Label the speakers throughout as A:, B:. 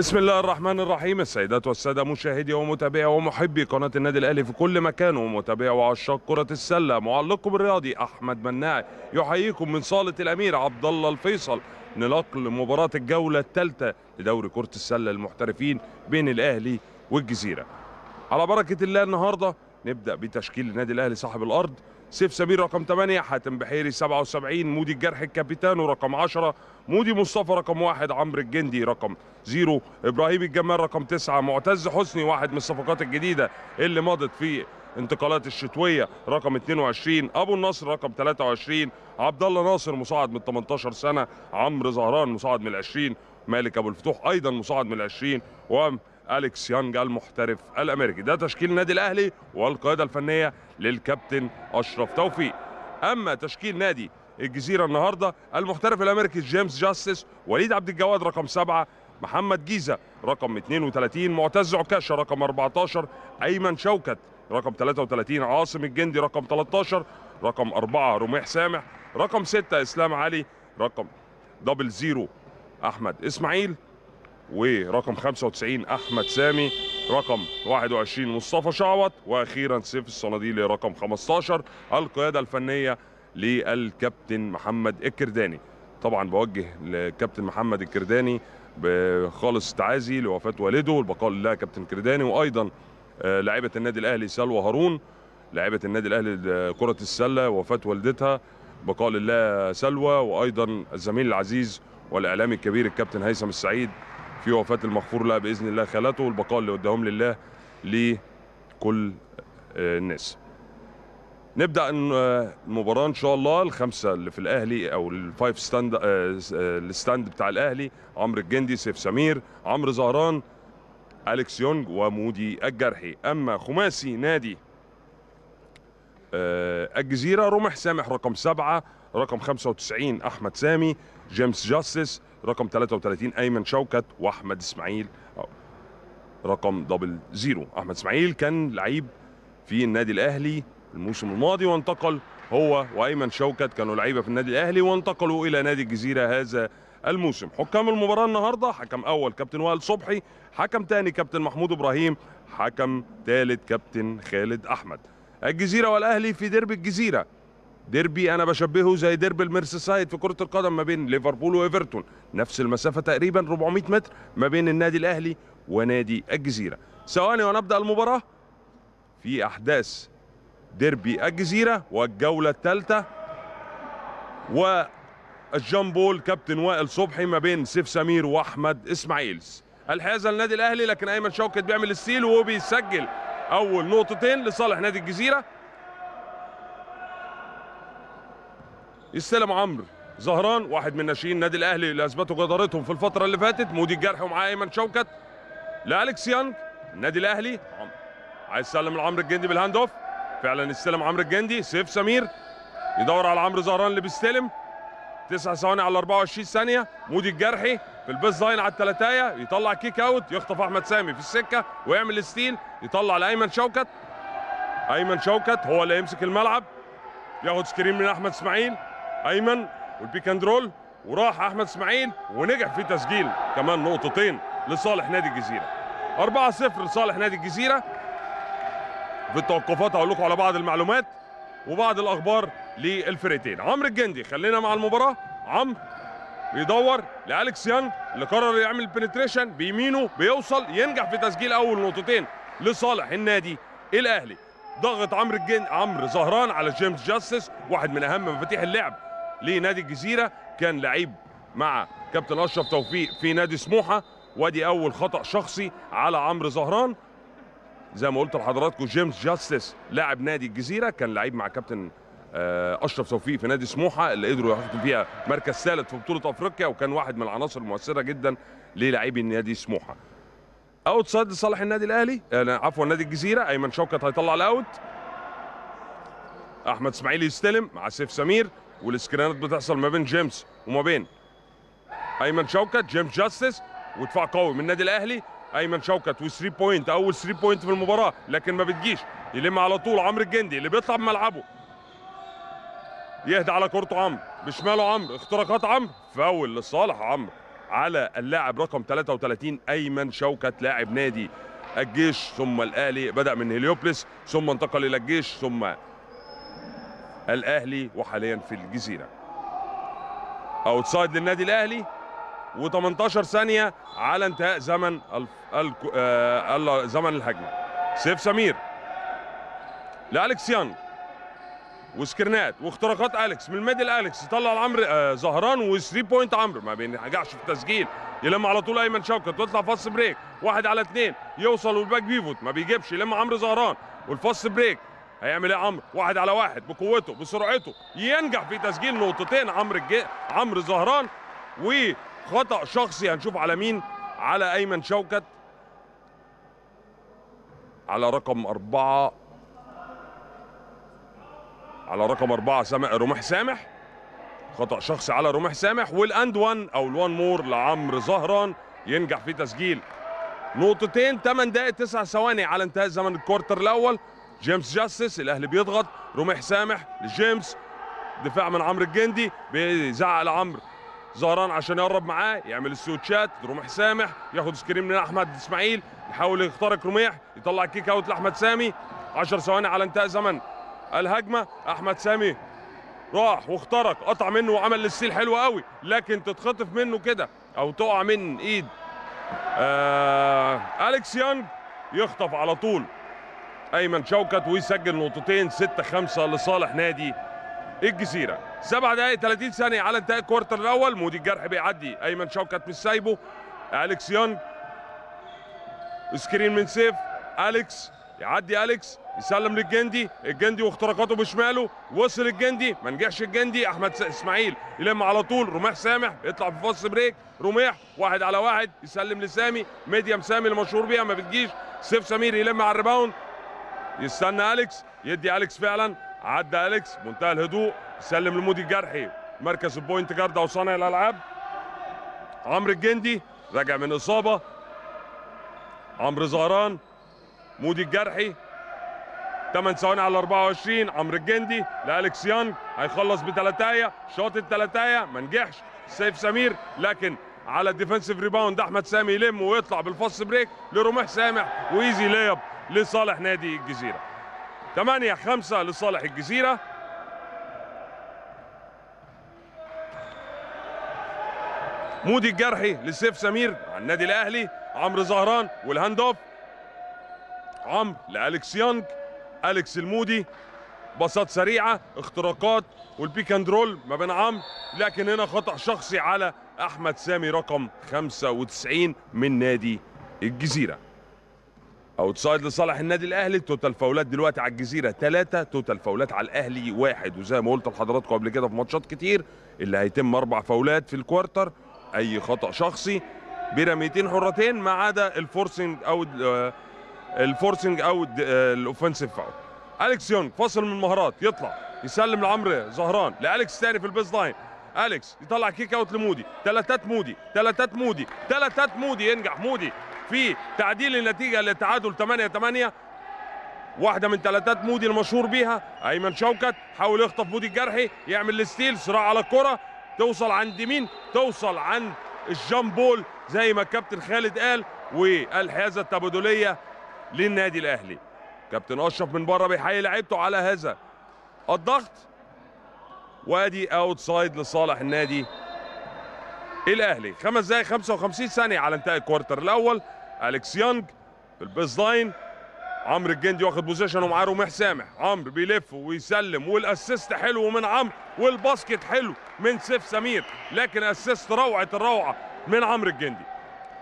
A: بسم الله الرحمن الرحيم. السيدات والسادة مشاهدي ومتابعي ومحبي قناة النادي الأهلي في كل مكان ومتابعي وعشاق كرة السلة معلقكم الرياضي أحمد مناع يحييكم من صالة الأمير عبد الله الفيصل. ننقل مباراة الجولة الثالثة لدوري كرة السلة المحترفين بين الأهلي والجزيرة. على بركة الله النهاردة نبدأ بتشكيل النادي الأهلي صاحب الأرض. سيف سمير رقم 8 حاتم بحيري 77 مودي الجرح الكابيتانو رقم 10 مودي مصطفى رقم 1 عمرو الجندي رقم 0 إبراهيم الجمال رقم 9 معتز حسني واحد من الصفقات الجديدة اللي مضت في انتقالات الشتوية رقم 22 أبو النصر رقم 23 عبد الله ناصر مساعد من 18 سنة عمرو زهران مساعد من ال 20 مالك أبو الفتوح أيضا مساعد من ال 20 و أليكس يانج المحترف الأمريكي. ده تشكيل النادي الأهلي والقياده الفنية للكابتن أشرف توفيق. أما تشكيل نادي الجزيرة النهارده المحترف الأمريكي جيمس جاستس وليد عبد الجواد رقم سبعة محمد جيزة رقم 32 معتز عكاشة رقم 14 أيمن شوكت رقم 33 عاصم الجندي رقم 13 رقم 4 رميح سامح رقم 6 إسلام علي رقم double zero أحمد إسماعيل. ورقم 95 أحمد سامي رقم 21 مصطفى شعوط وأخيرا سيف الصناديلي رقم 15 القيادة الفنية للكابتن محمد الكرداني. طبعا بوجه للكابتن محمد الكرداني بخالص تعازي لوفاة والده والبقاء لله كابتن كرداني وأيضا آه، لاعبه النادي الأهلي سلوى هارون لاعبه النادي الأهلي كرة السلة وفاة والدتها بقاء لله سلوى وأيضا الزميل العزيز والإعلامي الكبير الكابتن هيثم السعيد. في وفاة المغفور لها بإذن الله خالته والبقاء اللي قدامهم لله لكل آه، الناس. نبدأ آه، المباراة إن شاء الله الخمسة اللي في الأهلي أو ال five start ال start بتاع الأهلي عمرو الجندي سيف سمير عمرو زهران أليكس يونج ومودي الجرحي. أما خماسي نادي آه، الجزيرة رميح سامح رقم سبعة رقم 95 أحمد سامي جيمس جاستس رقم 33 أيمن شوكت وأحمد إسماعيل. رقم double zero. أحمد إسماعيل كان لعيب في النادي الأهلي الموسم الماضي وانتقل هو وأيمن شوكت كانوا لعيبة في النادي الأهلي وانتقلوا إلى نادي الجزيرة هذا الموسم. حكام المباراة النهارده حكم أول كابتن وائل صبحي حكم تاني كابتن محمود إبراهيم حكم ثالث كابتن خالد أحمد. الجزيرة والأهلي في ديربي الجزيرة. ديربي أنا بشبهه زي ديربي الميرسيسايد في كرة القدم ما بين ليفربول وإيفرتون. نفس المسافة تقريبا 400 متر ما بين النادي الأهلي ونادي الجزيرة. ثواني ونبدأ المباراة. في أحداث ديربي الجزيرة والجولة الثالثة وال jump ball كابتن وائل صبحي ما بين سيف سمير وأحمد اسماعيل الحيازة للنادي الأهلي لكن أيمن شوكت بيعمل ال steal وبيسجل أول نقطتين لصالح نادي الجزيرة. يستلم عمرو. زهران واحد من ناشئين النادي الأهلي اللي أثبتوا جدارتهم في الفترة اللي فاتت. مودي الجرحي ومعاه أيمن شوكت. لالكس يانج النادي الأهلي. عايز يسلم لعمرو الجندي بال hand off؟ فعلا يستلم عمرو الجندي. سيف سمير. يدور على عمرو زهران اللي بيستلم. تسع ثواني على 24 ثانية. مودي الجرحي في ال baseline على الثلاثايه يطلع kick out يخطف أحمد سامي في السكة ويعمل steal يطلع لأيمن شوكت. أيمن شوكت هو اللي يمسك الملعب. ياخد screen من أحمد إسماعيل. أيمن وال pick and roll وراح أحمد إسماعيل ونجح في تسجيل كمان نقطتين لصالح نادي الجزيرة. 4-0 لصالح نادي الجزيرة. في التوقفات هقول لكم على بعض المعلومات وبعض الأخبار للفرقتين. عمرو الجندي خلينا مع المباراة. عمرو بيدور لالكس يانج اللي قرر يعمل penetration بيمينه بيوصل ينجح في تسجيل أول نقطتين لصالح النادي الأهلي. ضغط عمرو الجن عمرو زهران على جيمس جاستس واحد من أهم مفاتيح اللعب. لنادي الجزيرة. كان لعيب مع كابتن أشرف توفيق في نادي سموحة. وادي أول خطأ شخصي على عمرو زهران. زي ما قلت لحضراتكم جيمس جاستس لاعب نادي الجزيرة. كان لعيب مع كابتن آه، أشرف توفيق في نادي سموحة اللي قدروا ياخدوا فيها مركز ثالث في بطولة أفريقيا. وكان واحد من العناصر المؤثرة جدا للاعبي نادي سموحة. outside لصالح النادي الأهلي آه، عفوا نادي الجزيرة. أيمن شوكت هيطلع ال out. أحمد إسماعيل يستلم مع سيف سمير. والسكرينات بتحصل ما بين جيمس وما بين أيمن شوكت جيمس جاستس ودفاع قوي من النادي الأهلي أيمن شوكت و3 point أول 3 point في المباراة لكن ما بتجيش. يلم على طول عمرو الجندي اللي بيطلع من ملعبه. يهدى على كورته عمرو بشماله عمرو اختراقات عمرو فاول لصالح عمرو. على اللاعب رقم 33 أيمن شوكت لاعب نادي الجيش ثم الأهلي بدأ من هليوبلس ثم انتقل إلى الجيش ثم الأهلي وحاليا في الجزيرة. outside للنادي الأهلي و18 ثانية على انتهاء زمن. آه... زمن الهجمة. سيف سمير لالكس يانج وسكرنات واختراقات أليكس. من ال middle أليكس يطلع لعمرو آه زهران و3 point عمرو. ما بينجحش في التسجيل. يلم على طول أيمن شوكت ويطلع fast break. واحد على اثنين يوصل وال back pivot. ما بيجيبش. يلم عمرو زهران وال fast break. هيعمل إيه عمرو؟ واحد على واحد بقوته بسرعته. ينجح في تسجيل نقطتين عمرو الج... عمرو زهران وخطأ شخصي. هنشوف على مين؟ على أيمن شوكت. على رقم أربعة. على رقم أربعة سامح رميح سامح. خطأ شخصي على رميح سامح. وال and one أو ال one more لعمرو زهران. ينجح في تسجيل نقطتين 8 دقائق 9 ثواني على انتهاء زمن ال quarter الأول. جيمس جاستس الأهلي بيضغط رميح سامح لجيمس دفاع من عمرو الجندي بيزعق لعمرو زهران عشان يقرب معاه يعمل السويتشات رميح سامح ياخد screen من أحمد إسماعيل يحاول يخترق رميح يطلع kick out لأحمد سامي. 10 ثواني على انتهاء زمن الهجمة. أحمد سامي راح واخترق قطع منه وعمل ال steal حلو قوي لكن تتخطف منه كده أو تقع من إيد. آه أليكس يانج يخطف على طول. أيمن شوكت ويسجل نقطتين 6 5 لصالح نادي الجزيرة. 7 دقائق 30 ثانية على انتهاء ال quarter الأول. مودي الجرح بيعدي أيمن شوكت مش سايبه. أليكس يانج screen من سيف. أليكس. يعدي أليكس. يسلم للجندي. الجندي واختراقاته بشماله. وصل الجندي. ما نجحش الجندي. أحمد إسماعيل يلم على طول. رميح سامح يطلع في fast break. رميح واحد على واحد. يسلم لسامي. medium سامي المشهور بيها. ما بتجيش. سيف سمير يلم على ال rebound. يستنى أليكس يدي أليكس فعلا. عدى أليكس منتهى الهدوء. يسلم لمودي الجرحي. مركز ال point guard أو صانع الألعاب. عمرو الجندي راجع من إصابة. عمرو زهران مودي الجرحي. 8 ثواني على 24 عمرو الجندي لالكس يانج هيخلص بثلاثايه شاط الثلاثايه ما نجحش سيف سمير. لكن على ال defensive rebound أحمد سامي يلم ويطلع بال fast break لرميح سامح و easy lay-up لصالح نادي الجزيرة. 8 5 لصالح الجزيرة. مودي الجرحي لسيف سمير على النادي الأهلي عمرو زهران وال hand off عمرو لالكس يانج أليكس لمودي. باصات سريعة اختراقات وال pick and roll ما بين عمرو لكن هنا خطأ شخصي على أحمد سامي رقم 95 من نادي الجزيرة. outside لصالح النادي الأهلي total فاولات دلوقتي على الجزيرة ثلاثة total فاولات على الأهلي واحد. وزي ما قلت لحضراتكم قبل كده في ماتشات كتير اللي هيتم أربع فاولات في ال quarter أي خطأ شخصي برميتين حرتين ما عدا ال forcing أو ال forcing أو ال offensive foul. أليكس يونج فاصل من المهارات يطلع يسلم لعمرو زهران لأليكس تاني في ال baseline أليكس يطلع kick out لمودي. ثلاثات مودي ثلاثات مودي ثلاثات مودي ينجح مودي. في تعديل النتيجة للتعادل 8 8 واحدة من ثلاثات مودي المشهور بيها أيمن شوكت حاول يخطف مودي الجرحي يعمل ال steal صراع على الكرة توصل عند مين؟ توصل عند ال jump ball زي ما الكابتن خالد قال والحيازة التبادلية للنادي الأهلي. كابتن أشرف من بره بيحيي لعيبته على هذا الضغط. وادي outside لصالح النادي الأهلي. خمس دقائق 55 ثانية على انتهاء ال quarter الأول. أليكس يانج في ال baseline عمرو الجندي واخد position ومعاه رميح سامح. عمرو بيلف ويسلم وال assist حلو من عمرو وال basket حلو من سيف سمير. لكن assist روعة الروعة من عمرو الجندي.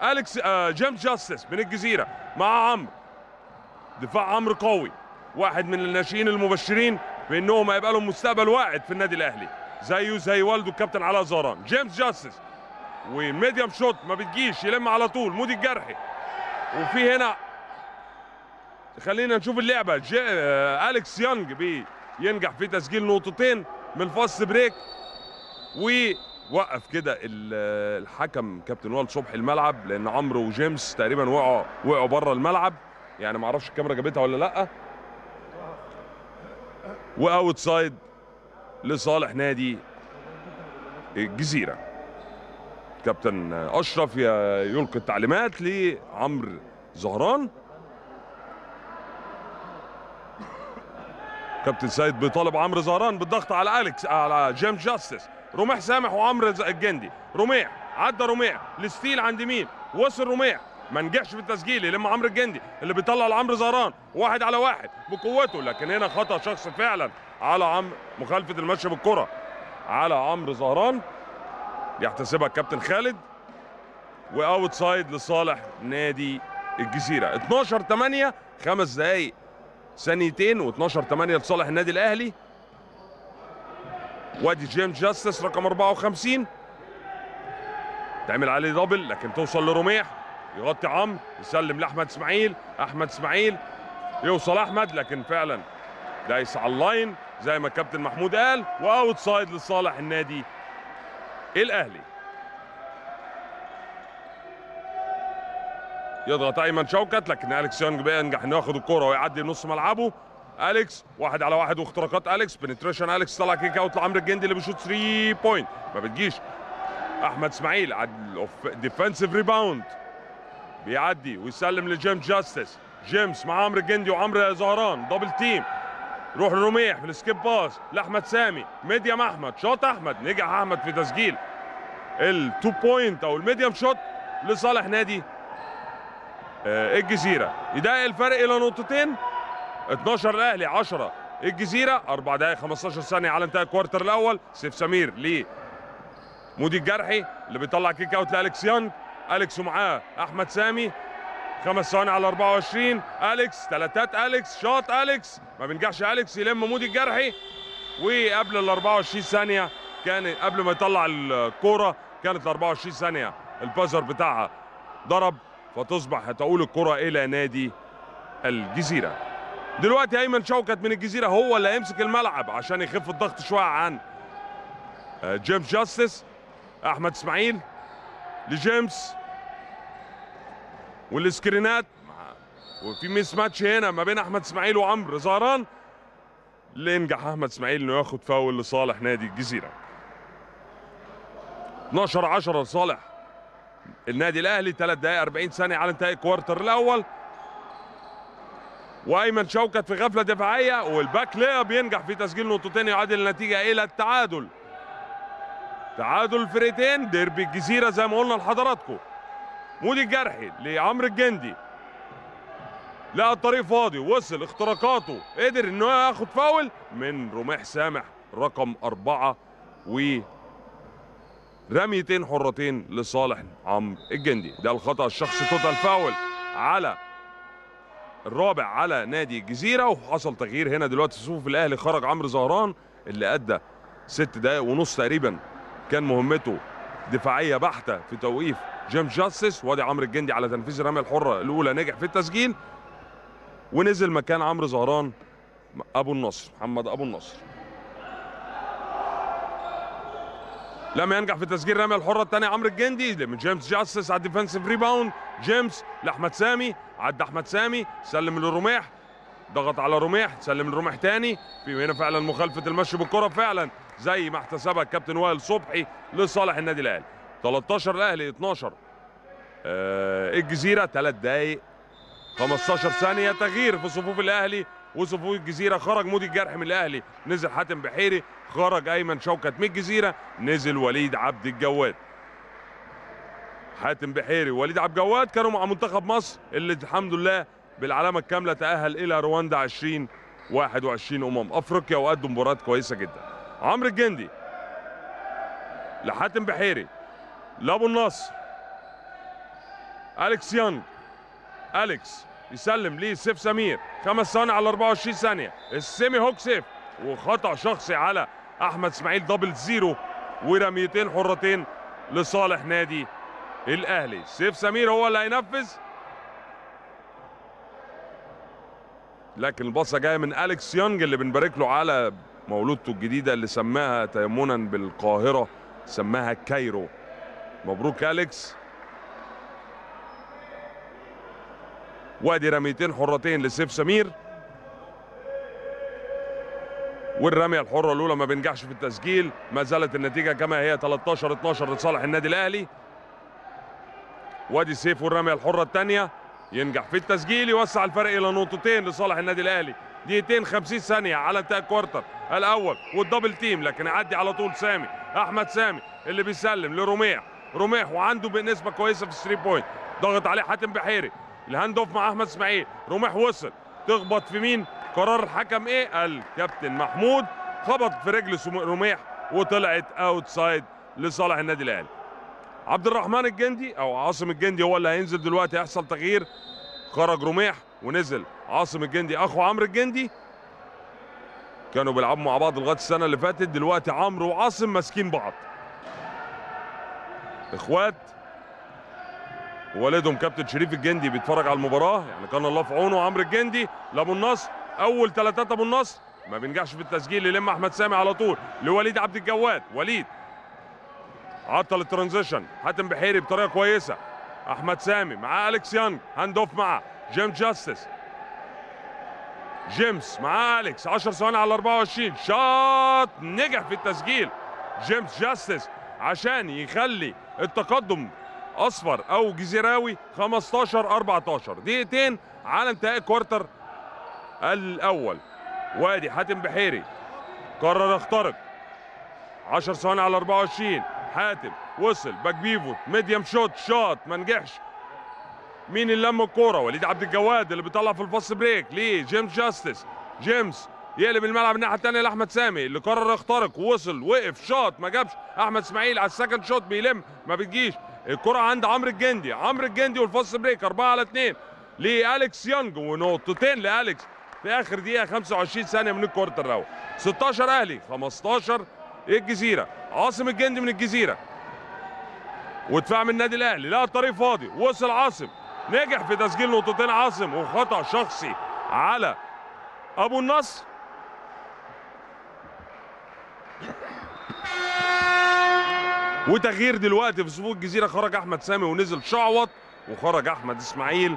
A: أليكس آه جيمس جاستس من الجزيرة مع عمرو. دفاع عمرو قوي. واحد من الناشئين المبشرين. بانهم هيبقى لهم مستقبل واعد في النادي الأهلي. زيه زي والده الكابتن علاء زهران جيمس جاستس. و medium shot ما بتجيش يلم على طول. مودي الجرحي. وفي هنا خلينا نشوف اللعبة. جي... آه أليكس يانج بينجح في تسجيل نقطتين من ال fast break. ووقف كده الحكم كابتن وليد صبحي الملعب لأن عمرو وجيمس تقريبا وقعوا وقعوا بره الملعب. يعني ما أعرفش الكاميرا جابتها ولا لأ. و out side لصالح نادي الجزيرة. كابتن أشرف يلقي التعليمات لعمرو زهران. كابتن سيد بيطالب عمرو زهران بالضغط على اليكس على جيمس جاستس. رميح سامح وعمرو الجندي. رميح عدى رميح. ال steal عند مين وصل رميح. ما نجحش في التسجيل يلم عمرو الجندي اللي بيطلع لعمرو زهران واحد على واحد بقوته. لكن هنا خطأ شخص فعلا على عمرو مخالفة المشي بالكرة. على عمرو زهران يحتسبها الكابتن خالد و out side لصالح نادي الجزيرة. 12 8 خمس دقائق ثانيتين و12 8 لصالح النادي الأهلي. وآدي جيمس جاستس رقم 54 تعمل عليه double لكن توصل لرميح. يغطي عمرو يسلم لأحمد إسماعيل أحمد إسماعيل يوصل أحمد لكن فعلا دايس على ال line زي ما الكابتن محمود قال و out side لصالح النادي الأهلي. يضغط أيمن شوكت لكن أليكس يونج بينجح إنه ياخد الكرة ويعدي نص ملعبه. أليكس واحد على واحد واختراقات أليكس. penetration أليكس طلع kick out لعمرو الجندي اللي بيشوط 3 point ما بتجيش. أحمد إسماعيل على defensive rebound بيعدي ويسلم لجيمس جاستس. جيمس مع عمرو الجندي وعمرو زهران double team روح لرميح في ال skip pass لأحمد سامي. medium أحمد shoot أحمد نجح أحمد في تسجيل. ال two point أو ال medium shoot لصالح نادي آه، الجزيرة. يضيق الفرق إلى نقطتين. 12 الأهلي 10 الجزيرة. 4 دقائق 15 ثانية على انتهاء ال quarter الأول. سيف سمير ل مودي الجرحي اللي بيطلع kick out لالكس يانج أليكس ومعاه أحمد سامي. خمس ثواني على 24 أليكس ثلاثات أليكس shoot أليكس. ما بينجحش أليكس يلم مودي الجرحي. وقبل ال 24 ثانية كان قبل ما يطلع الكورة كانت ال 24 ثانية. ال buzzer بتاعها ضرب فتصبح هتقول الكرة إلى نادي الجزيرة. دلوقتي أيمن شوكت من الجزيرة هو اللي هيمسك الملعب عشان يخف الضغط شوية عن آه، جيمس جاستس. أحمد إسماعيل لجيمس. وال سكرينات. وفي mismatch هنا ما بين أحمد إسماعيل وعمرو. زهران اللي ينجح أحمد إسماعيل إنه ياخد فاول لصالح نادي الجزيرة. 12 10 لصالح النادي الأهلي 3 دقائق 40 ثانية على انتهاء ال quarter الأول. وأيمن شوكت في غفلة دفاعية وال back lay up ينجح في تسجيل نقطتين يعادل النتيجة إلى التعادل. تعادل الفرقتين ديربي الجزيرة زي ما قلنا لحضراتكم. مودي الجرحي لعمرو الجندي. لقى الطريق فاضي وصل اختراقاته قدر إنه ياخد فاول من رميح سامح رقم أربعة و رميتين حرتين لصالح عمرو الجندي. ده الخطأ الشخصي total foul على الرابع على نادي الجزيرة وحصل تغيير هنا دلوقتي. في صفوف الأهلي خرج عمرو زهران اللي أدى ست دقايق ونص تقريبا كان مهمته دفاعية بحتة في توقيف جيمس جاستس وآدي عمرو الجندي على تنفيذ الرمية الحرة الأولى نجح في التسجيل. ونزل مكان عمرو زهران أبو النصر محمد أبو النصر. لم ينجح في تسجيل الرمية الحرة الثانية عمرو الجندي من جيمس جاستس على ال defensive rebound جيمس لأحمد سامي عدى أحمد سامي سلم لرميح ضغط على رميح سلم لرميح تاني. في هنا فعلا مخالفة المشي بالكرة فعلا زي ما احتسبها الكابتن وائل صبحي لصالح النادي الأهلي. 13 الأهلي 12 آه الجزيرة 3 دقايق. 15 ثانية تغيير في صفوف الأهلي وصفوف الجزيرة خرج مودي الجرح من الأهلي. نزل حاتم بحيري خرج أيمن شوكت من الجزيرة. نزل وليد عبد الجواد. حاتم بحيري ووليد عبد الجواد كانوا مع منتخب مصر اللي الحمد لله بالعلامة الكاملة تأهل إلى رواندا 2021 أمم. أفريقيا وقدم مباريات كويسة جدا. عمرو الجندي لحاتم بحيري. لأبو النصر أليكس يانج أليكس يسلم ليه سيف سمير. خمس ثواني على 24 ثانية. ال semi hook سيف. وخطأ شخصي على أحمد إسماعيل double zero. ورميتين حرتين لصالح نادي الأهلي. سيف سمير هو اللي هينفذ. لكن الباصة جاية من أليكس يونج اللي بنبارك له على مولودته الجديدة اللي سماها تيمنا بالقاهرة سماها كايرو. مبروك أليكس. وآدي رميتين حرتين لسيف سمير. والرمية الحرة الأولى ما بينجحش في التسجيل. ما زالت النتيجة كما هي 13 12 لصالح النادي الأهلي. وآدي سيف والرمية الحرة الثانية. ينجح في التسجيل يوسع الفرق إلى نقطتين لصالح النادي الأهلي. دقيقتين 50 ثانية على انتهاء ال quarter الأول وال double team لكن يعدي على طول سامي أحمد سامي اللي بيسلم لرميح رميح وعنده بنسبة كويسة في ال three point. ضغط عليه حاتم بحيري. ال hand off مع أحمد إسماعيل. رميح وصل. تخبط في مين؟ قرار الحكم إيه؟ الكابتن محمود. خبط في رجل رميح وطلعت out side لصالح النادي الأهلي. عبد الرحمن الجندي أو عاصم الجندي هو اللي هينزل دلوقتي هيحصل تغيير. خرج رميح ونزل عاصم الجندي. أخو عمرو الجندي. كانوا بيلعبوا مع بعض لغاية السنة اللي فاتت. دلوقتي عمرو وعاصم ماسكين بعض. إخوات والدهم كابتن شريف الجندي بيتفرج على المباراة. يعني كان الله في عونه عمرو الجندي. لابو النصر أول ثلاثات أبو النصر. ما بينجحش في التسجيل يلم أحمد سامي على طول. لوليد عبد الجواد وليد. عطل ال transition. حاتم بحيري بطريقة كويسة. أحمد سامي مع أليكس يانج hand off مع جيم جاستس. جيمس مع أليكس. 10 ثواني على 24 شاط نجح في التسجيل. جيمس جاستس عشان يخلي التقدم أصفر أو جزيراوي 15 14 دقيقتين على انتهاء ال quarter الأول. وأدي حاتم بحيري قرر يخترق. 10 ثواني على 24 حاتم وصل. back pivot medium shoot. shoot. ما نجحش. مين اللي لم الكورة؟ وليد عبد الجواد اللي بيطلع في ال fast break ليه جيمس جاستس. جيمس يقلب الملعب الناحية الثانية لأحمد سامي. اللي قرر يخترق وصل وقف شاط ما جابش. أحمد إسماعيل على ال second shoot بيلم ما بتجيش. الكرة عند عمرو الجندي. عمرو الجندي وال fast break 4 على 2 لالكس يانج ونقطتين لالكس في آخر دقيقة 25 ثانية من ال quarter الأول 16 أهلي 15 الجزيرة. عاصم الجندي من الجزيرة. ودفاع من النادي الأهلي لا الطريق فاضي. وصل عاصم. نجح في تسجيل نقطتين عاصم وخطأ شخصي على أبو النصر. وتغيير دلوقتي في صفوف الجزيرة خرج أحمد سامي ونزل شعوط وخرج أحمد إسماعيل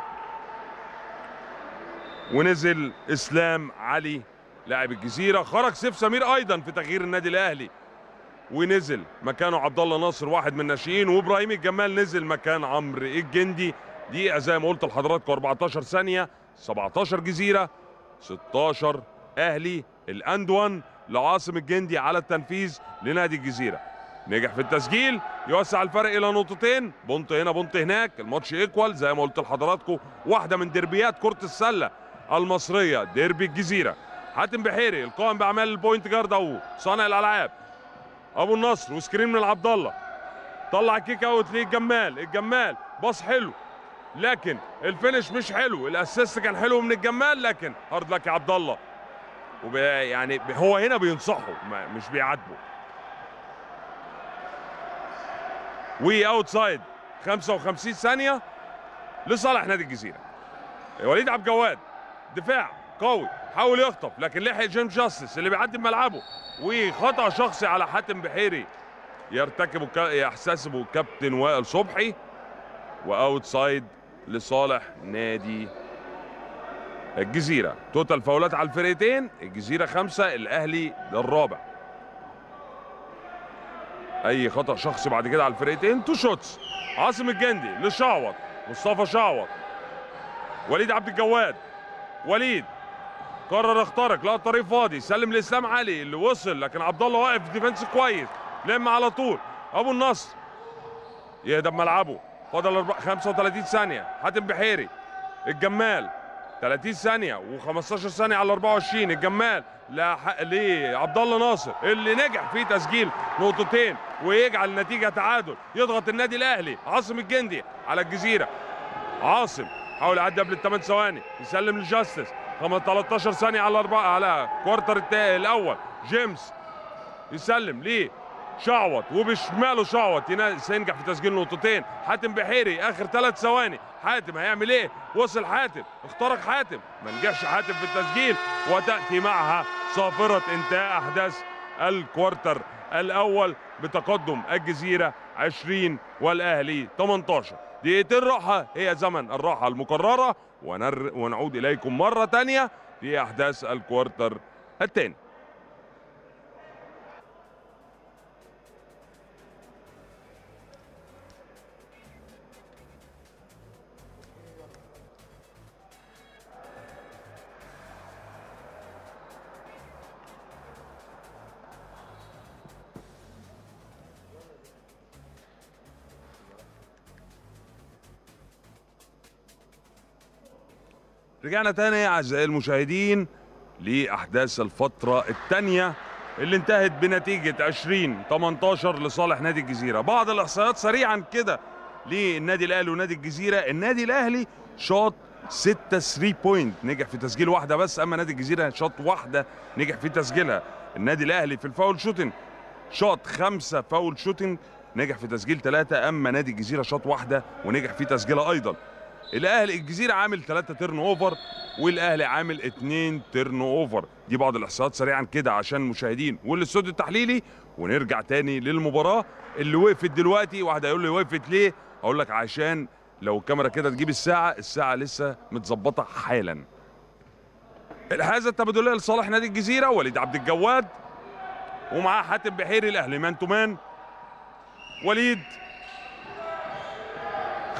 A: ونزل إسلام علي لاعب الجزيرة. خرج سيف سمير أيضا في تغيير النادي الأهلي ونزل مكانه عبد الله ناصر واحد من الناشئين وإبراهيم الجمال نزل مكان عمرو الجندي. دقيقه زي ما قلت لحضراتكم 14 ثانية 17 جزيرة 16 أهلي الاندون لعاصم الجندي على التنفيذ لنادي الجزيرة. نجح في التسجيل يوسع الفرق إلى نقطتين. point هنا point هناك. الماتش equal زي ما قلت لحضراتكم واحدة من دربيات كرة السلة المصرية ديربي الجزيرة. حاتم بحيري القائم بأعمال ال point guard أو صانع الألعاب. أبو النصر و screen من عبد الله. طلع kick out ليه الجمال الجمال pass حلو. لكن ال finish مش حلو. ال assist كان حلو من الجمال لكن hard luck يا عبد الله. يعني هو هنا بينصحه مش بيعاتبه. وي outside 55 ثانية لصالح نادي الجزيرة. وليد عبد الجواد دفاع قوي حاول يخطف لكن لحق جيم جاستس اللي بيعدي بملعبه. وخطأ شخصي على حاتم بحيري يرتكبه يحتسبه كابتن وائل صبحي. و outside لصالح نادي الجزيرة. total فاولات على الفرقتين الجزيرة خمسة الأهلي الرابع. أي خطأ شخصي بعد كده على الفرقتين؟ two shots. عاصم الجندي لشعوط مصطفى شعوط. وليد عبد الجواد وليد. قرر يخترق لقى الطريق فاضي. سلم لإسلام علي اللي وصل لكن عبد الله واقف defense كويس. لم على طول. أبو النصر. يهدى بملعبه فاضل أربع- 35 ثانية. حاتم بحيري. الجمال. 30 ثانية و15 ثانية على 24 الجمال. لعبد الله ناصر اللي نجح في تسجيل نقطتين ويجعل النتيجه تعادل يضغط النادي الأهلي عاصم الجندي على الجزيرة. عاصم حاول يعدي قبل الثمان ثواني يسلم لجاستس خم- 13 ثانية على أربعة على quarter الأول. جيمس يسلم ليه؟ شعوط وبشماله شعوط سينجح في تسجيل نقطتين. حاتم بحيري آخر ثلاث ثواني. حاتم هيعمل إيه؟ وصل حاتم. اخترق حاتم. ما نجحش حاتم في التسجيل. وتأتي معها صافرة إنتهاء أحداث الكوارتر الأول بتقدم الجزيرة 20 والأهلي 18 دقيقتين راحه هي زمن الراحة المقرره ونر ونعود إليكم مرة ثانية في أحداث الكوارتر الثاني رجعنا تاني أعزائي المشاهدين لأحداث الفترة الثانية اللي انتهت بنتيجة 20 18 لصالح نادي الجزيرة. بعض الاحصائيات سريعا كده للنادي الأهلي ونادي الجزيرة. النادي الأهلي شاط 6 3 point نجح في تسجيل واحدة بس أما نادي الجزيرة شاط واحدة نجح في تسجيلها. النادي الأهلي في ال foul shooting شاط خمسة foul shooting نجح في تسجيل ثلاثة أما نادي الجزيرة شاط واحدة ونجح في تسجيلها أيضا. الأهلي الجزيرة عامل ثلاثة turnover والأهلي عامل اثنين turnover دي بعض الإحصاءات سريعا كده عشان المشاهدين والاستوديو التحليلي. ونرجع تاني للمباراة اللي وقفت دلوقتي. واحد هيقول لي وقفت ليه؟ أقول لك عشان لو الكاميرا كده تجيب الساعة الساعة لسه متظبطة حالا. الحيازة التبادلية لصالح نادي الجزيرة وليد عبد الجواد ومعاه حاتم بحيري الأهلي man to man وليد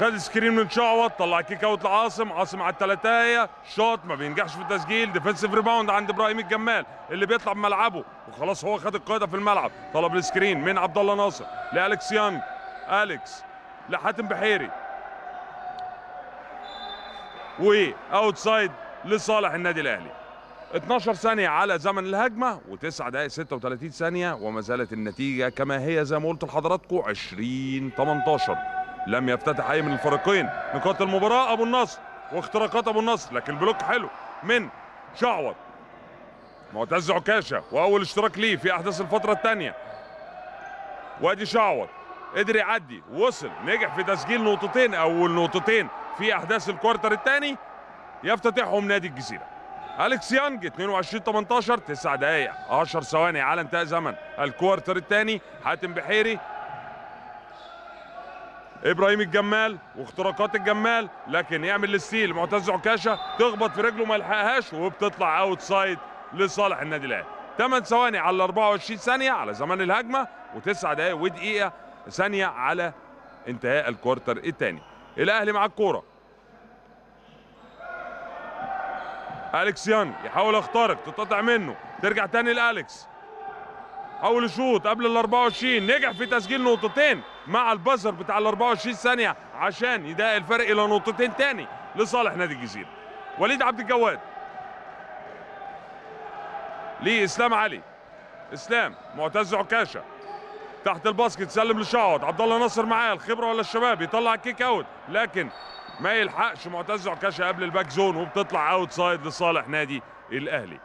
A: خد screen من شعوط طلع kick out لعاصم عاصم على الثلاثاية شوط ما بينجحش في التسجيل defensive rebound عند إبراهيم الجمال اللي بيطلع من ملعبه وخلاص هو خد القاعده في الملعب طلب ال screen من عبد الله ناصر لالكس يانج أليكس لحاتم بحيري. و outside لصالح النادي الأهلي. 12 ثانية على زمن الهجمة و9 دقائق 36 ثانية وما زالت النتيجة كما هي زي ما قلت لحضراتكم 20 18 لم يفتتح أي من الفريقين. نقاط المباراة أبو النصر واختراقات أبو النصر لكن ال block حلو. من شعوط معتز عكاشة وأول اشتراك ليه في أحداث الفترة الثانية. وأدي شعوط قدر يعدي وصل نجح في تسجيل نقطتين أول نقطتين في أحداث ال quarter الثاني يفتتحهم نادي الجزيرة. أليكس يانج 22 18 9 دقائق 10 ثواني على انتهاء زمن. ال quarter الثاني حاتم بحيري إبراهيم الجمال واختراقات الجمال لكن يعمل ال steal معتز عكاشة تخبط في رجله ما يلحقهاش وبتطلع outside لصالح النادي الأهلي. 8 ثواني على 24 ثانية على زمن الهجمة و9 دقائق ودقيقة ثانية على انتهاء ال quarter الثاني. الأهلي مع الكورة. أليكس يانج يحاول يخترق تتقطع منه ترجع تاني لأليكس. حاول يشوط قبل ال 24 نجح في تسجيل نقطتين مع ال buzzer بتاع ال 24 ثانية عشان يضيق الفرق إلى نقطتين تاني لصالح نادي الجزيرة. وليد عبد الجواد. لاسلام علي. إسلام معتز عكاشة. تحت ال basket سلم لشعوط عبد الله ناصر معاه الخبرة ولا الشباب؟ يطلع kick out لكن ما يلحقش معتز عكاشة قبل ال back zone وبتطلع outside لصالح نادي الأهلي.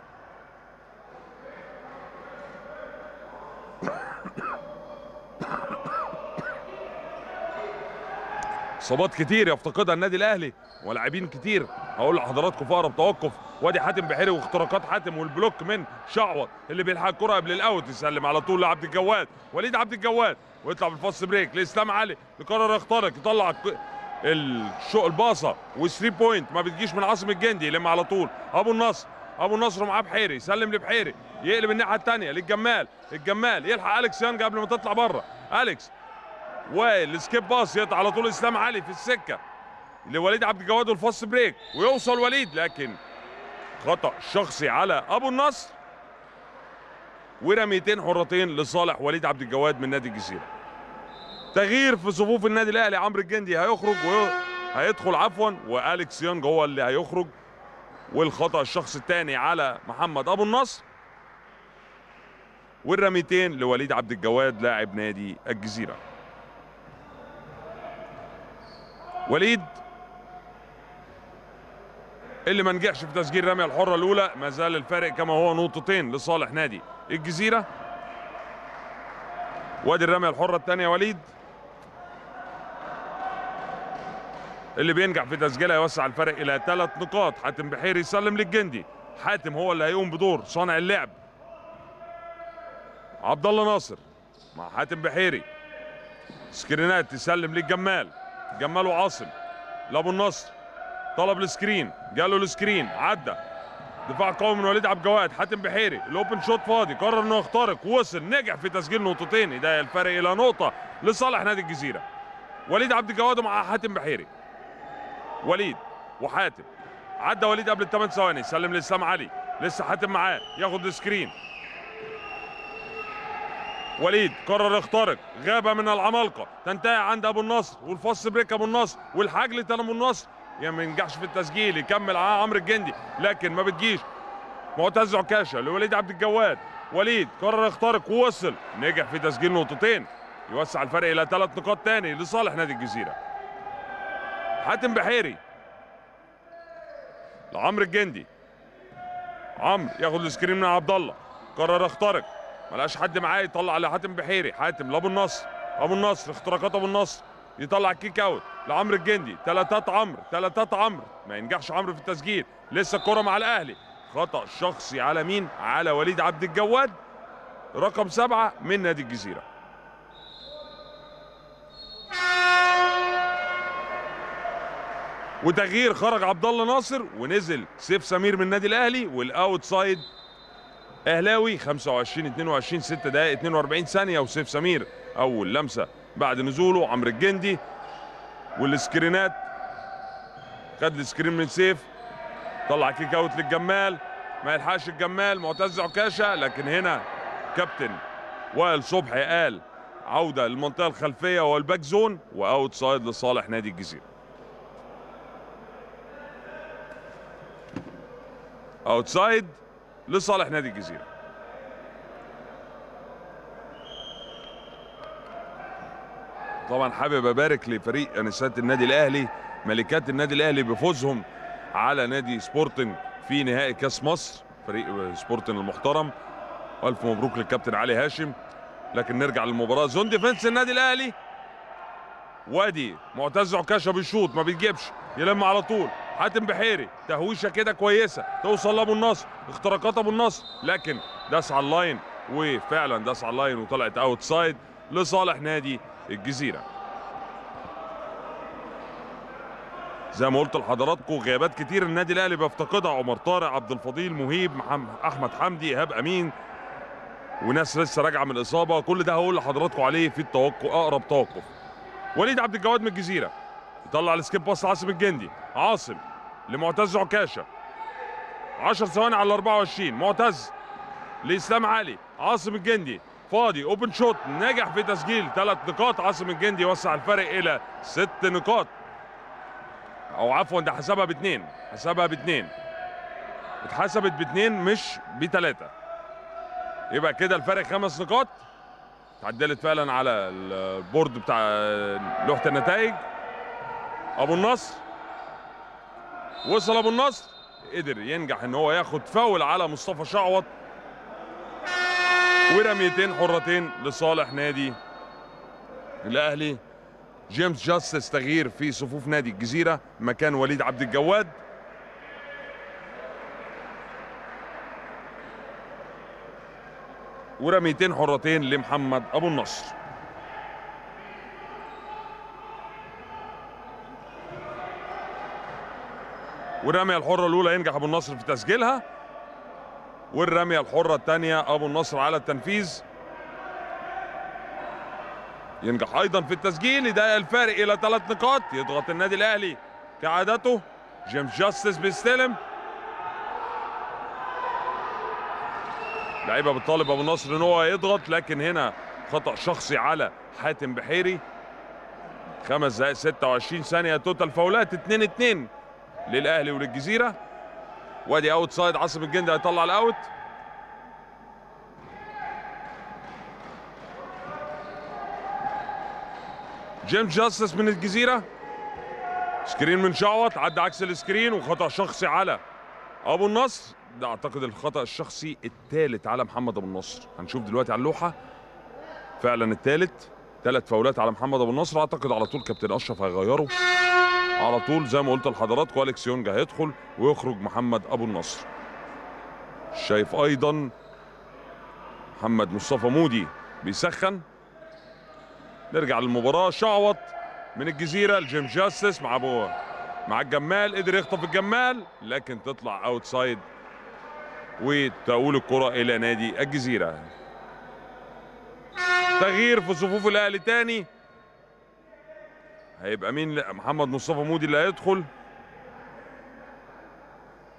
A: اصابات كتير يفتقدها النادي الأهلي ولاعبين كتير. هقول لحضراتكم في أقرب توقف وادي حاتم بحيري واختراقات حاتم وال block من شعوط اللي بيلحق الكره قبل ال out يسلم على طول لعبد الجواد. وليد عبد الجواد ويطلع بال fast break لإسلام علي يقرر يخترق يطلع الشو الباصة و3 point ما بتجيش من عاصم الجندي يلم على طول. أبو النصر أبو النصر معاه بحيري يسلم لبحيري يقلب الناحية الثانية للجمال الجمال يلحق أليكس يانج قبل ما تطلع بره أليكس وال skip pass يقطع على طول إسلام علي في السكة لوليد عبد الجواد وال fast break ويوصل وليد لكن خطأ شخصي على أبو النصر. ورميتين حرتين لصالح وليد عبد الجواد من نادي الجزيرة. تغيير في صفوف النادي الأهلي عمرو الجندي هيخرج وهيدخل عفوا وأليكس يونج هو اللي هيخرج. والخطأ الشخص الثاني على محمد أبو النصر. والرميتين لوليد عبد الجواد لاعب نادي الجزيرة. وليد اللي ما نجحش في تسجيل الرميه الحرة الأولى ما زال الفارق كما هو نقطتين لصالح نادي الجزيرة. وادي الرميه الحرة الثانية وليد. اللي بينجح في تسجيلها يوسع الفرق إلى ثلاث نقاط. حاتم بحيري يسلم للجندي. حاتم هو اللي هيقوم بدور صانع اللعب. عبد الله ناصر مع حاتم بحيري. سكرينات تسلم للجمال. جمال وعاصم. لابو النصر. طلب ال screen. جاله ال screen. عدى. دفاع قوي من وليد عبد الجواد. حاتم بحيري. ال open shot فاضي. قرر إنه يخترق. وصل نجح في تسجيل نقطتين. يضيق الفرق إلى نقطة لصالح نادي الجزيرة. وليد عبد الجواد مع حاتم بحيري. وليد وحاتم. عدى وليد قبل الثمان ثواني. سلم لاسلام علي. لسه حاتم معاه. ياخد ال screen. وليد قرر يخترق غابه من العمالقة. تنتهي عند أبو النصر. وال fast break أبو النصر. والحجل أبو النصر. يا ما ينجحش في التسجيل. يكمل على عمرو الجندي. لكن ما بتجيش. معتز عكاشة لوليد عبد الجواد. وليد قرر يخترق ووصل. نجح في تسجيل نقطتين. يوسع الفرق إلى ثلاث نقاط تاني لصالح نادي الجزيرة. حاتم بحيري. لعمرو الجندي. عمرو ياخد ال screen من عبد الله. قرر يخترق. ملقاش حد معاه يطلع لحاتم بحيري. حاتم لابو النصر. ابو النصر اختراقات ابو النصر. يطلع ال kick out لعمرو الجندي. ثلاثات عمرو ثلاثات عمرو. ما ينجحش عمرو في التسجيل. لسه الكره مع الأهلي. خطأ شخصي على مين؟ على وليد عبد الجواد. رقم سبعة من نادي الجزيرة. وتغيير خرج عبد الله ناصر ونزل سيف سمير من النادي الأهلي وال outside أهلاوي 25 22 6 دقائق 42 ثانية وسيف سمير أول لمسة بعد نزوله عمرو الجندي والسكرينات خد ال screen من سيف طلع kick out للجمال ما يلحقش الجمال معتز عكاشة لكن هنا كابتن وائل صبحي قال عودة للمنطقة الخلفية وال back zone و outside لصالح نادي الجزيرة. outside لصالح نادي الجزيرة. طبعا حابب أبارك لفريق آنسات النادي الأهلي ملكات النادي الأهلي بفوزهم على نادي سبورتنج في نهائي كأس مصر فريق سبورتنج المحترم. ألف مبروك للكابتن علي هاشم. لكن نرجع للمباراة. zone defense النادي الأهلي. وادي معتز عكاشة بيشوط ما بيجيبش يلم على طول. حاتم بحيري تهويشة كده كويسة توصل لأبو النصر اختراقات أبو النصر لكن داس على ال line وفعلا داس على ال line وطلعت outside لصالح نادي الجزيرة. زي ما قلت لحضراتكم غيابات كتير النادي الأهلي بيفتقدها. عمر طارق عبد الفضيل مهيب أحمد حمدي إيهاب أمين وناس لسه راجعة من الإصابة. كل ده هقول لحضراتكم عليه في التوقف أقرب توقف. وليد عبد الجواد من الجزيرة يطلع ال skip pass عاصم الجندي. عاصم لمعتز عكاشة. 10 ثواني على 24 معتز لإسلام علي. عاصم الجندي فاضي. open shot نجح في تسجيل. ثلاث نقاط. عاصم الجندي وسع الفرق إلى ست نقاط. أو عفوا ده حسبها باثنين حسبها باثنين اتحسبت باثنين مش بثلاثه يبقى كده الفرق خمس نقاط. اتعدلت فعلا على ال board بتاع لوحة النتائج. أبو النصر وصل أبو النصر قدر ينجح إن هو ياخد فاول على مصطفى شعوط. ورميتين حرتين لصالح نادي الأهلي. جيمس جاستس تغيير في صفوف نادي الجزيرة مكان وليد عبد الجواد. ورميتين حرتين لمحمد أبو النصر. والرمية الحرة الأولى ينجح أبو النصر في تسجيلها والرمية الحرة الثانية أبو النصر على التنفيذ. ينجح أيضا في التسجيل يضيق الفارق إلى ثلاث نقاط يضغط النادي الأهلي كعادته جيمس جاستس بيستلم. لعيبة بتطالب أبو النصر إن هو يضغط لكن هنا خطأ شخصي على حاتم بحيري. خمس دقائق 26 ثانية total فاولات 2 2 للأهلي وللجزيرة. وادي outside عاصم الجندي هيطلع ال out. جيمس جاستس من الجزيرة. screen من شعوط عدى عكس ال screen وخطأ شخصي على أبو النصر. ده أعتقد الخطأ الشخصي الثالث على محمد أبو النصر. هنشوف دلوقتي على اللوحة. فعلا الثالث ثلاث فاولات على محمد أبو النصر. أعتقد على طول كابتن أشرف هيغيره. على طول زي ما قلت لحضراتكم أليكس يونج هيدخل ويخرج محمد أبو النصر. شايف أيضا محمد مصطفى مودي بيسخن. نرجع للمباراة. شعوط من الجزيرة لجيمس جاستس مع ابو مع الجمال قدر يخطف الجمال لكن تطلع outside وتؤول الكرة إلى نادي الجزيرة. تغيير في صفوف الأهلي تاني. هيبقى مين محمد مصطفى مودي اللي هيدخل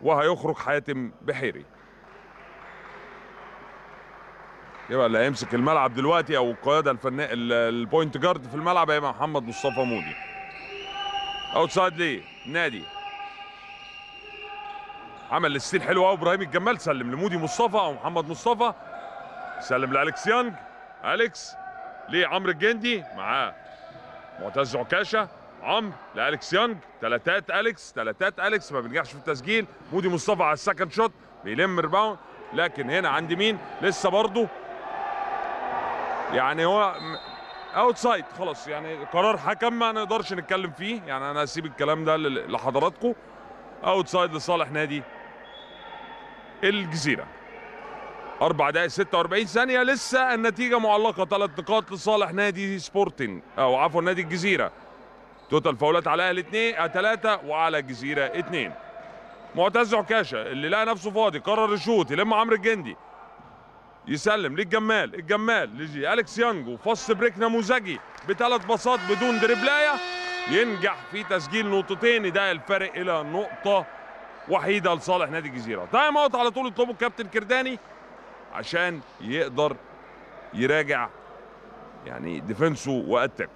A: وهيخرج حاتم بحيري. يبقى اللي هيمسك الملعب دلوقتي أو القيادة الفنيه ال- ال point guard في الملعب هيبقى محمد مصطفى مودي. outside ليه؟ نادي. عمل ال steal حلو قوي إبراهيم الجمال سلم لمودي مصطفى أو محمد مصطفى. سلم لالكس يانج. أليكس لعمرو الجندي. معاه. معتز عكاشة عمرو لالكس يانج ثلاثات أليكس ثلاثات أليكس ما بينجحش في التسجيل. مودي مصطفى على ال second shot بيلم rebound لكن هنا عند مين؟ لسه برضه. يعني هو outside خلاص. يعني قرار حكم ما نقدرش نتكلم فيه. يعني أنا هسيب الكلام ده لحضراتكم. outside لصالح نادي الجزيرة. أربع دقائق 46 ثانية. لسه النتيجة معلقة. ثلاث نقاط لصالح نادي سبورتنج أو عفوا نادي الجزيرة. total فاولات على أهلي اثنين ثلاثة وعلى الجزيرة اثنين معتز عكاشة اللي لقى نفسه فاضي قرر يشوط يلم عمرو الجندي. يسلم للجمال الجمال. لأليكس يانج و fast break نموذجي بثلاث باصات بدون دربلاية. ينجح في تسجيل نقطتين. يضايق الفرق إلى نقطة وحيدة لصالح نادي الجزيرة. time out على طول يطلبه الكابتن كرداني. عشان يقدر يراجع يعني defense ه و attack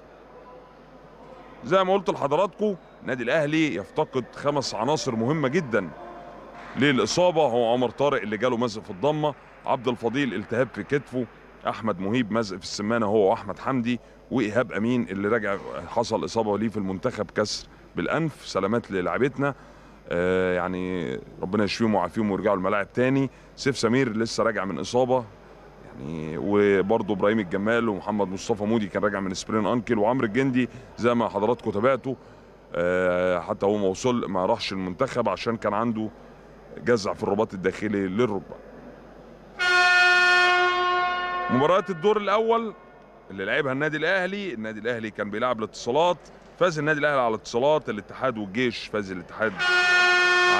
A: زي ما قلت لحضراتكم النادي الأهلي يفتقد خمس عناصر مهمة جدا للإصابة. هو عمر طارق اللي جاله مزق في الضمة عبد الفضيل التهاب في كتفه أحمد مهيب مزق في السمانة هو وأحمد حمدي وإيهاب أمين اللي رجع حصل إصابة ليه في المنتخب كسر بالأنف. سلامات للاعبتنا. يعني ربنا يشفيهم ويعافيهم ويرجعوا الملاعب تاني. سيف سمير لسه راجع من إصابة. يعني وبرضه إبراهيم الجمال ومحمد مصطفى مودي كان راجع من سبرين أنكل وعمرو الجندي زي ما حضراتكم تابعتوا. آه حتى هو ما وصل ما راحش المنتخب عشان كان عنده جزع في الرباط الداخلي للركبة. مباريات الدور الأول اللي لعبها النادي الأهلي. النادي الأهلي كان بيلعب الاتصالات. فاز النادي الأهلي على الاتصالات الاتحاد والجيش فاز الاتحاد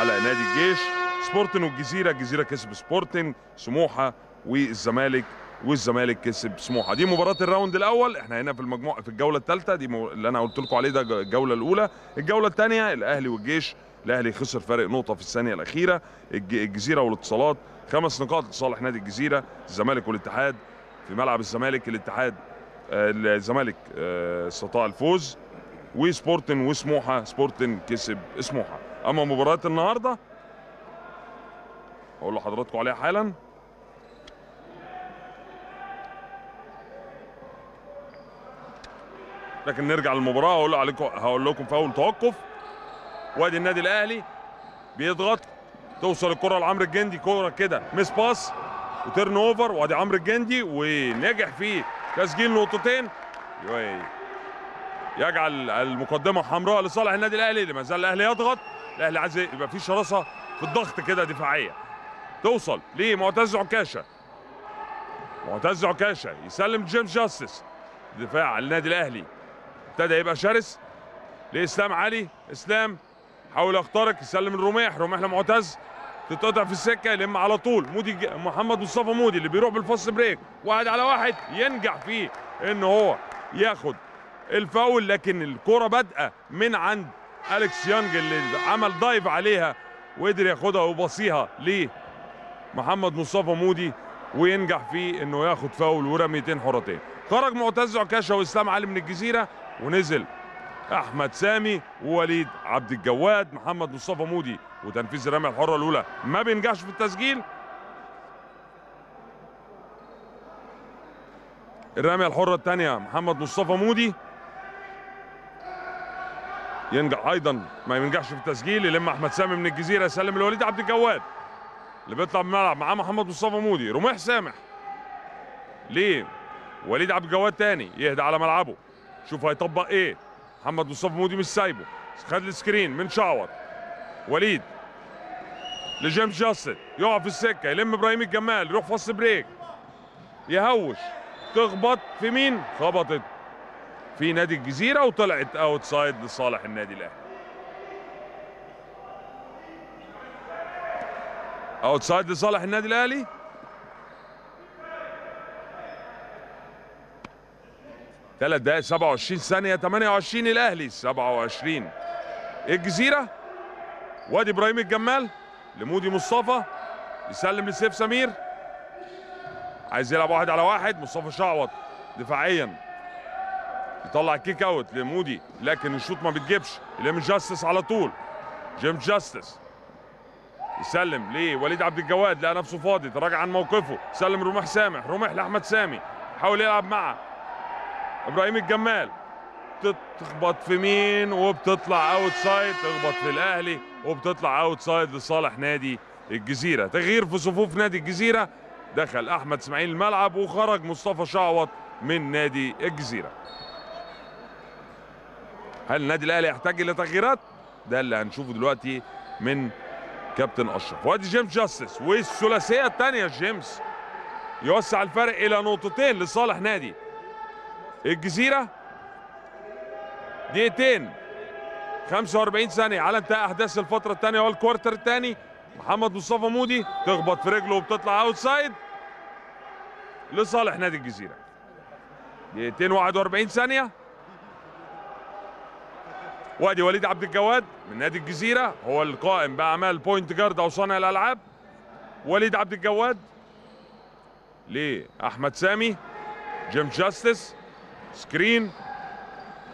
A: على نادي الجيش. سبورتن والجزيرة الجزيرة كسب سبورتن سموحة والزمالك والزمالك كسب سموحة. دي مباراة ال round الأول. إحنا هنا في المجموعه في الجولة الثالثة. دي اللي أنا قلت لكم عليه ده الجولة الأولى. الجولة الثانية الأهلي والجيش. الأهلي خسر فارق نقطة في الثانية الأخيرة. الج- الجزيرة والاتصالات. خمس نقاط لصالح نادي الجزيرة الزمالك والاتحاد. في ملعب الزمالك الاتحاد آه، الزمالك آه، استطاع الفوز. وسبورتن وسموحة سبورتن كسب سموحة. أما مباراة النهارده أقول لحضراتكم عليها حالا. لكن نرجع للمباراة هقول عليكم هقول لكم فاول توقف. وادي النادي الأهلي بيضغط توصل الكرة لعمرو الجندي كرة كده miss pass و turnover وادي عمرو الجندي ونجح في تسجيل نقطتين. يوي. يجعل المقدمة حمراء لصالح النادي الأهلي لما زال الأهلي يضغط الأهلي عايز يبقى في شراسة في الضغط كده دفاعية. توصل لمعتز عكاشة. معتز عكاشة يسلم جيمس جاستس. دفاع النادي الأهلي. ابتدى يبقى شرس لإسلام علي. إسلام حاول يخترق يسلم الرميح رميح لمعتز. تتقطع في السكة يلم على طول. مودي محمد مصطفى مودي اللي بيروح بال fast break. واحد على واحد. ينجح فيه إن هو ياخد الفاول لكن الكره بادئة من عند أليكس يانج اللي عمل dive عليها وقدر ياخدها ويباصيها لمحمد مصطفى مودي وينجح في إنه ياخد فاول ورميتين حرتين. خرج معتز عكاشة وإسلام علي من الجزيرة ونزل أحمد سامي ووليد عبد الجواد محمد مصطفى مودي وتنفيذ الرمية الحرة الأولى. ما بينجحش في التسجيل. الرمية الحرة الثانية محمد مصطفى مودي. ينجح أيضا ما ينجحش في التسجيل يلم أحمد سامي من الجزيرة يسلم لوليد عبد الجواد اللي بيطلع من الملعب معاه محمد مصطفى مودي رميح سامح. ليه؟ وليد عبد الجواد تاني يهدى على ملعبه. شوف هيطبق إيه. محمد مصطفى مودي مش سايبه. خد ال screen من شعور وليد لجيمس جاستس يقع في السكة يلم إبراهيم الجمال يروح fast break. يهوش تخبط في مين؟ خبطت. في نادي الجزيرة وطلعت outside لصالح النادي الأهلي؟ outside لصالح النادي الأهلي؟ ثلاث دقائق 27 ثانية 28 الأهلي 27 الجزيرة وادي إبراهيم الجمال لمودي مصطفى يسلم لسيف سمير. عايز يلعب واحد على واحد مصطفى شعوط دفاعيا. يطلع kick out لمودي لكن ال shot ما بتجيبش. يلم جاستس على طول. جيمس جاستس. يسلم لوليد عبد الجواد لقى نفسه فاضي تراجع عن موقفه. سلم رميح سامح رميح لأحمد سامي. حاول يلعب مع إبراهيم الجمال. تخبط في مين؟ وبتطلع outside تخبط في الأهلي وبتطلع outside لصالح نادي الجزيرة. تغيير في صفوف نادي الجزيرة. دخل أحمد إسماعيل الملعب وخرج مصطفى شعوط من نادي الجزيرة. هل النادي الاهلي يحتاج إلى تغييرات؟ ده اللي هنشوفه دلوقتي من كابتن اشرف. وادي جيمس جاستس والثلاثيه الثانية جيمس يوسع الفرق إلى نقطتين لصالح نادي. الجزيرة دقيقتين. 45 ثانية على انتهاء أحداث الفترة الثانية وال quarter الثاني. محمد مصطفى مودي تخبط في رجله وبتطلع outside لصالح نادي الجزيرة. دقيقتين 41 ثانية. وادي وليد عبد الجواد من نادي الجزيرة هو القائم بأعمال point guard أو صانع الألعاب. وليد عبد الجواد لأحمد سامي جيمس جاستس screen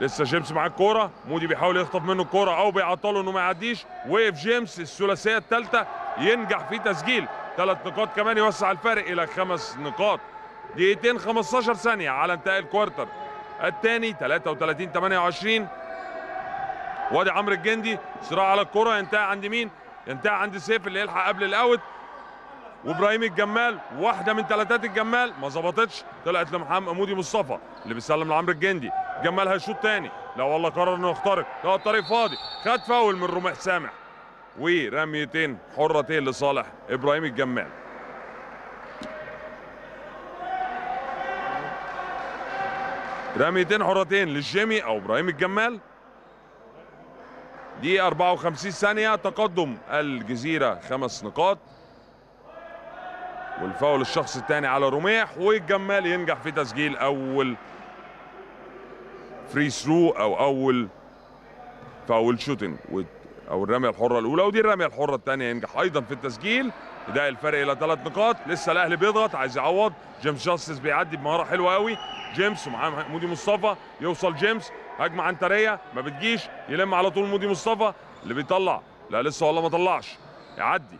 A: لسه جيمس معاه الكورة مودي بيحاول يخطف منه الكورة أو بيعطله إنه ما يعديش. وقف جيمس الثلاثية الثالثة ينجح في تسجيل. ثلاث نقاط كمان يوسع الفارق إلى خمس نقاط. دقيقتين 15 ثانية على انتهاء الكوارتر. الثاني 33 28 وادي عمرو الجندي صراع على الكرة ينتهي عند مين؟ ينتهي عند سيف اللي يلحق قبل الأوت. وإبراهيم الجمال واحدة من ثلاثات الجمال ما ظبطتش طلعت لمحمد مودي مصطفى اللي بيسلم لعمرو الجندي. جمال هيشوط تاني لا والله قرر إنه يخترق. لا الطريق فاضي خد فاول من رمح سامح. ورميتين حرتين لصالح إبراهيم الجمال. رميتين حرتين للجيمي أو إبراهيم الجمال. دي 54 ثانية تقدم الجزيرة خمس نقاط. والفاول الشخص الثاني على رميح والجمال ينجح في تسجيل أول free throw أو أول foul shooting أو الرمية الحرة الأولى ودي الرمية الحرة الثانية ينجح أيضا في التسجيل. يضيق الفرق إلى ثلاث نقاط. لسه الأهلي بيضغط عايز يعوض. جيمس جاستس بيعدي بمهارة حلوة قوي جيمس ومعاه مودي مصطفى يوصل جيمس. هجمة عنترية ما بتجيش يلم على طول مودي مصطفى اللي بيطلع. لا لسه والله ما طلعش. يعدي.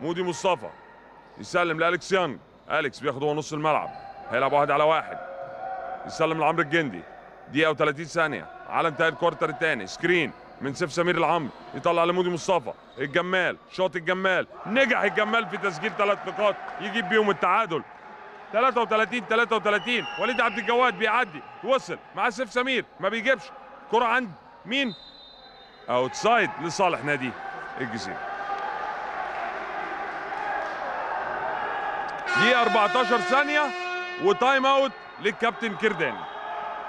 A: مودي مصطفى. يسلم لأليكس يانج أليكس بياخد هو نص الملعب. هيلعب واحد على واحد. يسلم لعمرو الجندي. دقيقة و30 ثانية. على انتهاء ال quarter الثاني. screen من سيف سمير لعمرو. يطلع لمودي مصطفى. الجمال شاط الجمال. نجح الجمال في تسجيل ثلاث نقاط. يجيب بيهم التعادل. 33 33 وليد عبد الجواد بيعدي وصل مع سيف سمير ما بيجيبش. كرة عند مين؟ outside لصالح نادي الجزيرة. دي 14 ثانية و time out للكابتن كرداني.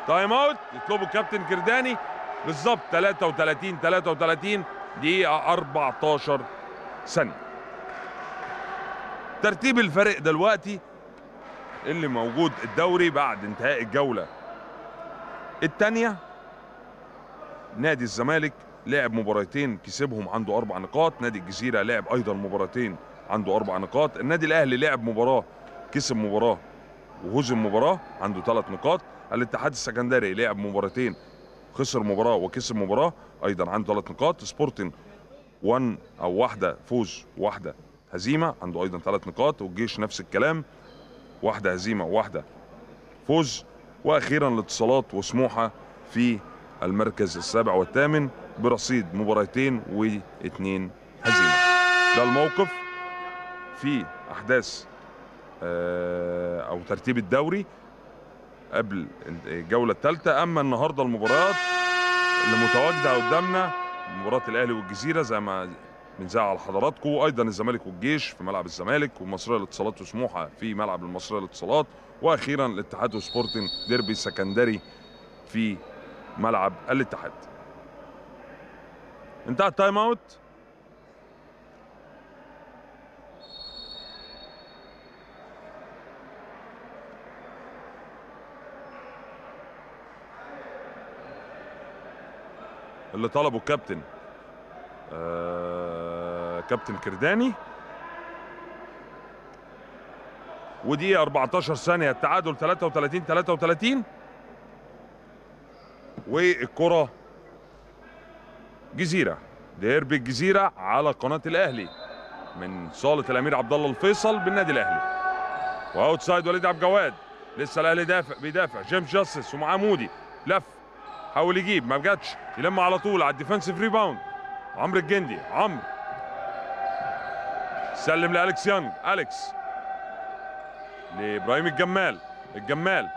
A: time out يطلبه الكابتن كرداني. بالظبط 33 33 دقيقة 14 ثانية. ترتيب الفرق دلوقتي اللي موجود الدوري بعد انتهاء الجولة. الثانية نادي الزمالك لعب مباراتين كسبهم عنده أربع نقاط. نادي الجزيرة لعب أيضا مباراتين عنده أربع نقاط. النادي الأهلي لعب مباراة كسب مباراة وهزم مباراة عنده ثلاث نقاط. الاتحاد السكندري لعب مباراتين خسر مباراة وكسب مباراة أيضا عنده ثلاث نقاط. سبورتنج 1 أو واحدة فوز واحدة هزيمة عنده أيضا ثلاث نقاط. والجيش نفس الكلام. واحدة هزيمة وواحدة. فوز وأخيرا الاتصالات وسموحة في المركز السابع والثامن برصيد مباراتين واثنين هزيمة. ده الموقف في أحداث آه، أو ترتيب الدوري قبل الجولة الثالثة. أما النهاردة المباريات اللي متواجدة قدامنا مباراة الأهلي والجزيرة زي ما بنذاع على حضراتكم وأيضا الزمالك والجيش في ملعب الزمالك والمصريه للاتصالات وسموحه في ملعب المصرية للاتصالات وأخيرا الاتحاد وسبورتنج ديربي سكندري في ملعب الاتحاد. انتهى ال time out. اللي طلبه الكابتن. كابتن كرداني. ودي 14 ثانية التعادل 33 33 والكرة جزيرة ديربي الجزيرة على قناة الأهلي من صالة الأمير عبد الله الفيصل بالنادي الأهلي. و outside وليد عبد الجواد لسه الأهلي دافع بيدافع. جيمس جاستس ومعاه مودي لف حاول يجيب ما جاتش يلم على طول على ال defensive rebound. عمرو الجندي عمرو. سلم لأليكس يانج أليكس. لإبراهيم الجمال. الجمال.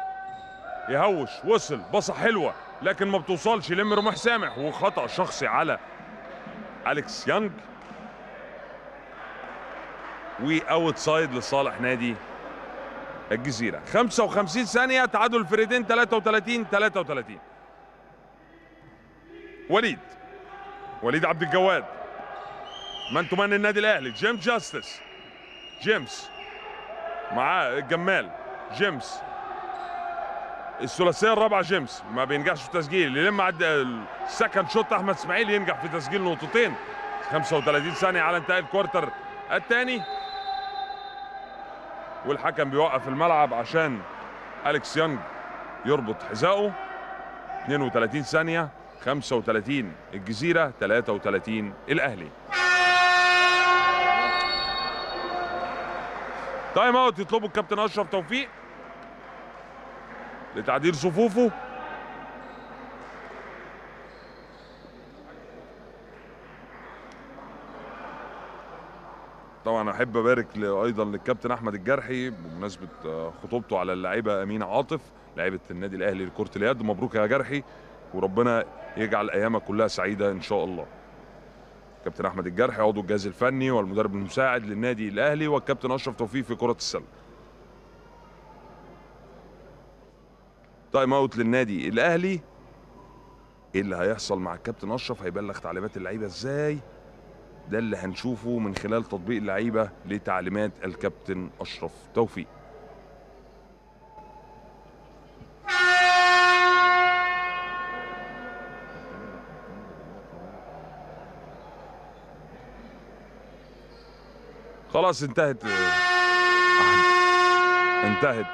A: يهوش وصل بصة حلوة لكن ما بتوصلش يلم رميح سامح وخطأ شخصي على أليكس يانج و outside لصالح نادي الجزيرة. 55 ثانية تعادل الفريقين 33 33 وليد. وليد عبد الجواد. من تمنى النادي الأهلي؟ جيمس جاستس. جيمس. معاه الجمال. جيمس. الثلاثية الرابعة جيمس. ما بينجحش في التسجيل يلم على ال second shot أحمد إسماعيل ينجح في تسجيل نقطتين. 35 ثانية على انتهاء ال quarter الثاني. والحكم بيوقف الملعب عشان أليكس يانج يربط حذائه 32 ثانية. 35 الجزيرة 33 الأهلي. time out يطلبه الكابتن أشرف توفيق لتعديل صفوفه. طبعا أحب أبارك أيضا للكابتن أحمد الجرحي بمناسبة آه، خطوبته على اللاعبه امينه عاطف لاعبه النادي الأهلي لكرة اليد. مبروك يا جرحي. وربنا يجعل ايامك كلها سعيدة إن شاء الله. كابتن أحمد الجرحي عضو الجهاز الفني والمدرب المساعد للنادي الأهلي والكابتن أشرف توفيق في كرة السلة. time out للنادي الأهلي. إيه اللي هيحصل مع الكابتن أشرف؟ هيبلغ تعليمات اللعيبة إزاي؟ ده اللي هنشوفه من خلال تطبيق اللعيبة لتعليمات الكابتن أشرف توفيق. خلاص انتهت. انتهت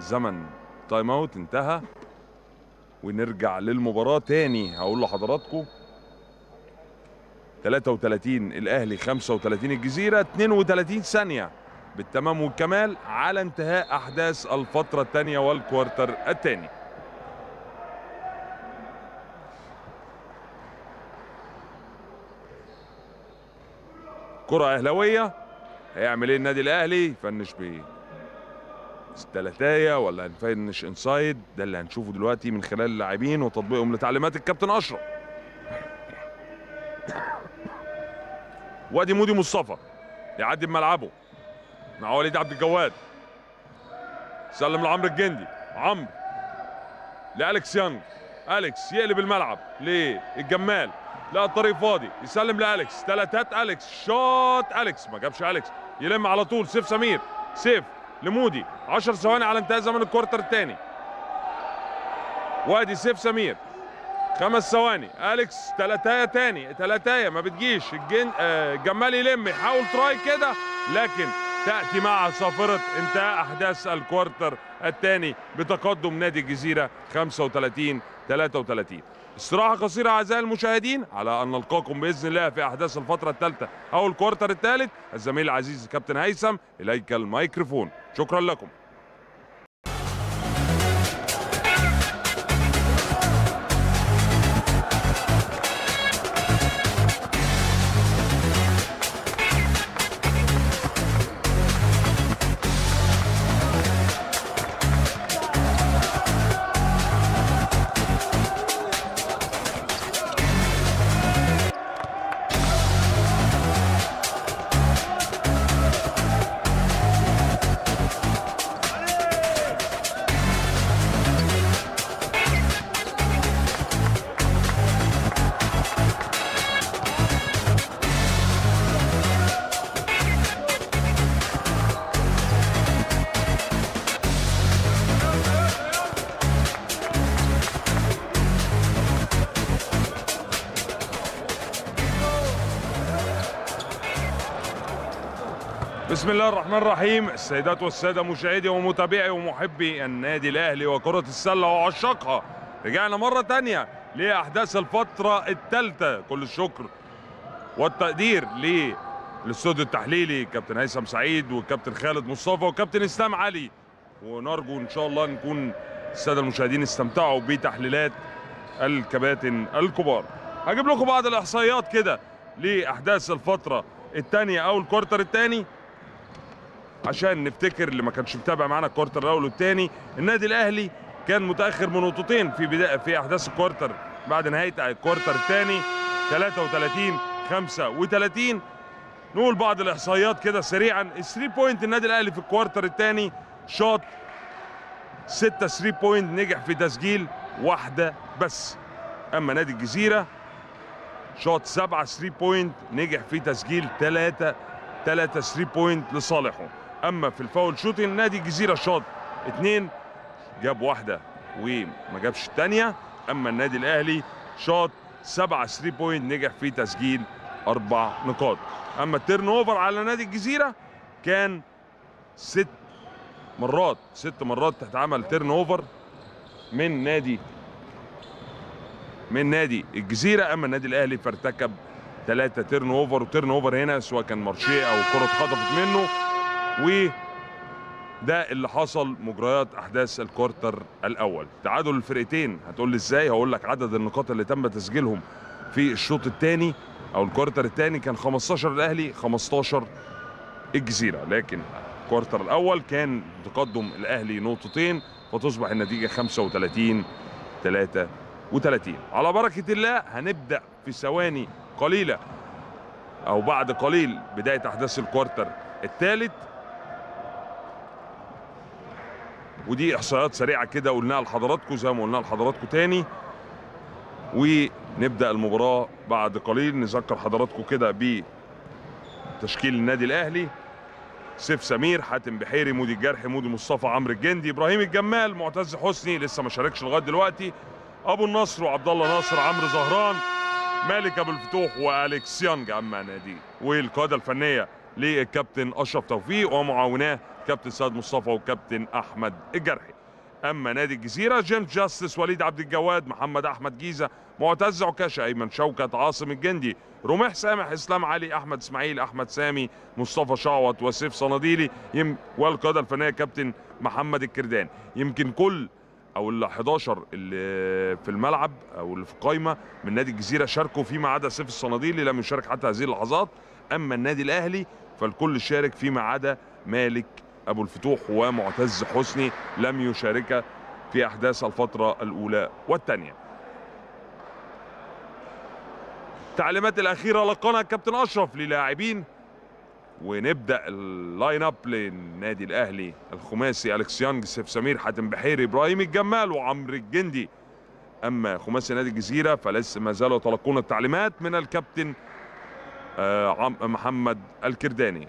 A: زمن time out انتهى. ونرجع للمباراة تاني. هقول لحضراتكم. 33 الأهلي 35 الجزيرة 32 ثانية. بالتمام والكمال على انتهاء أحداث الفترة الثانية والكوارتر الثاني كرة أهلاوية. هيعمل إيه النادي الاهلي؟ يفنش ب تلاتاية ولا هنفنش انسايد ده اللي هنشوفه دلوقتي من خلال اللاعبين وتطبيقهم لتعليمات الكابتن أشرف. وادي مودي مصطفى. يعدي بملعبه. مع وليد عبد الجواد. سلم لعمرو الجندي. عمرو. لالكس يانج. أليكس يقلب الملعب. للجمال لا الطريق فاضي. يسلم لالكس ثلاثات أليكس. shoot أليكس. ما جابش أليكس. يلم على طول. سيف سمير. سيف لمودي. 10 ثواني على انتهاء زمن ال quarter الثاني. وادي سيف سمير. خمس ثواني. أليكس تلاتايه تاني. تلاتايه ما بتجيش. الجن آه جمال يلم. يحاول try كده لكن تأتي مع صافره انتهاء أحداث ال quarter الثاني بتقدم نادي الجزيرة 35 33 استراحة قصيرة أعزائي المشاهدين على أن نلقاكم بإذن الله في أحداث الفترة الثالثة أو ال quarter الثالث. الزميل العزيز كابتن هيثم إليك الميكروفون. شكرا لكم. الرحمن الرحيم. السيدات والسادة مشاهدي ومتابعي ومحبي النادي الأهلي وكرة السلة وعشاقها رجعنا مرة تانية لأحداث الفترة الثالثة كل الشكر والتقدير للاستوديو التحليلي كابتن هيثم سعيد والكابتن خالد مصطفى والكابتن إسلام علي. ونرجو إن شاء الله نكون السادة المشاهدين استمتعوا بتحليلات الكباتن الكبار. هجيب لكم بعض الإحصائيات كده لأحداث الفترة الثانية أو ال quarter الثاني عشان نفتكر اللي ما كانش متابع معانا ال quarter الأول والثاني النادي الأهلي كان متأخر من نقطتين في بدايه في أحداث ال quarter بعد نهاية ال quarter الثاني 33 35 نقول بعض الإحصائيات كده سريعا. 3 point النادي الأهلي في ال quarter الثاني شاط 6 3 point نجح في تسجيل واحدة بس. أما نادي الجزيرة شاط 7 3 point نجح في تسجيل 3 3 3 point لصالحه. أما في ال foul shooting نادي الجزيره شاط 2 جاب واحدة وما جابش الثانية أما النادي الأهلي شاط 7 3 point نجح في تسجيل أربع نقاط. أما ال turnover على نادي الجزيرة كان ست مرات ست مرات تتعمل turnover من نادي من نادي الجزيرة. أما النادي الأهلي فارتكب ثلاثة turnover و turnover هنا سواء كان marcher أو كرة اتخطفت منه. و ده اللي حصل مجريات أحداث ال quarter الأول. تعادل الفرقتين. هتقول لي إزاي؟ هقول لك عدد النقاط اللي تم تسجيلهم في الشوط الثاني أو ال quarter الثاني. كان 15 الاهلي 15 الجزيرة. لكن الكوارتر الأول كان تقدم الأهلي نقطتين فتصبح النتيجة 35 33 على بركة الله هنبدأ في ثواني قليلة أو بعد قليل بداية أحداث الكوارتر الثالث. ودي احصائيات سريعة كده قلناها لحضراتكم زي ما قلناها لحضراتكم تاني. ونبدأ المباراة بعد قليل. نذكر حضراتكم كده بتشكيل النادي الأهلي. سيف سمير حاتم بحيري مودي الجرحي مودي مصطفى عمرو الجندي إبراهيم الجمال معتز حسني لسه ما شاركش لغاية دلوقتي. أبو النصر وعبد الله ناصر عمرو زهران مالك أبو الفتوح وأليكس يانج اما نادي. والقيادة الفنية للكابتن أشرف توفيق ومعاوناه كابتن سيد مصطفى وكابتن أحمد الجرحي. أما نادي الجزيرة جيمس جاستس وليد عبد الجواد محمد أحمد جيزة معتز عكاشه أيمن شوكت عاصم الجندي رميح سامح إسلام علي أحمد إسماعيل أحمد سامي مصطفى شعوط وسيف صناديلي يم والقياده الفنية كابتن محمد الكردان. يمكن كل أو ال 11 اللي في الملعب أو اللي في القايمه من نادي الجزيرة شاركوا فيما عدا سيف الصناديلي لم يشارك حتى هذه اللحظات. أما النادي الأهلي فالكل شارك فيما عدا مالك أبو الفتوح ومعتز حسني لم يشارك في أحداث الفترة الأولى والثانية. التعليمات الأخيرة لقنها الكابتن أشرف للاعبين. ونبدأ ال line up للنادي الأهلي الخماسي أليكس يانج سيف سمير حاتم بحيري إبراهيم الجمال وعمرو الجندي. أما خماسي نادي الجزيرة فلسه ما زالوا يتلقون التعليمات من الكابتن محمد الكرداني.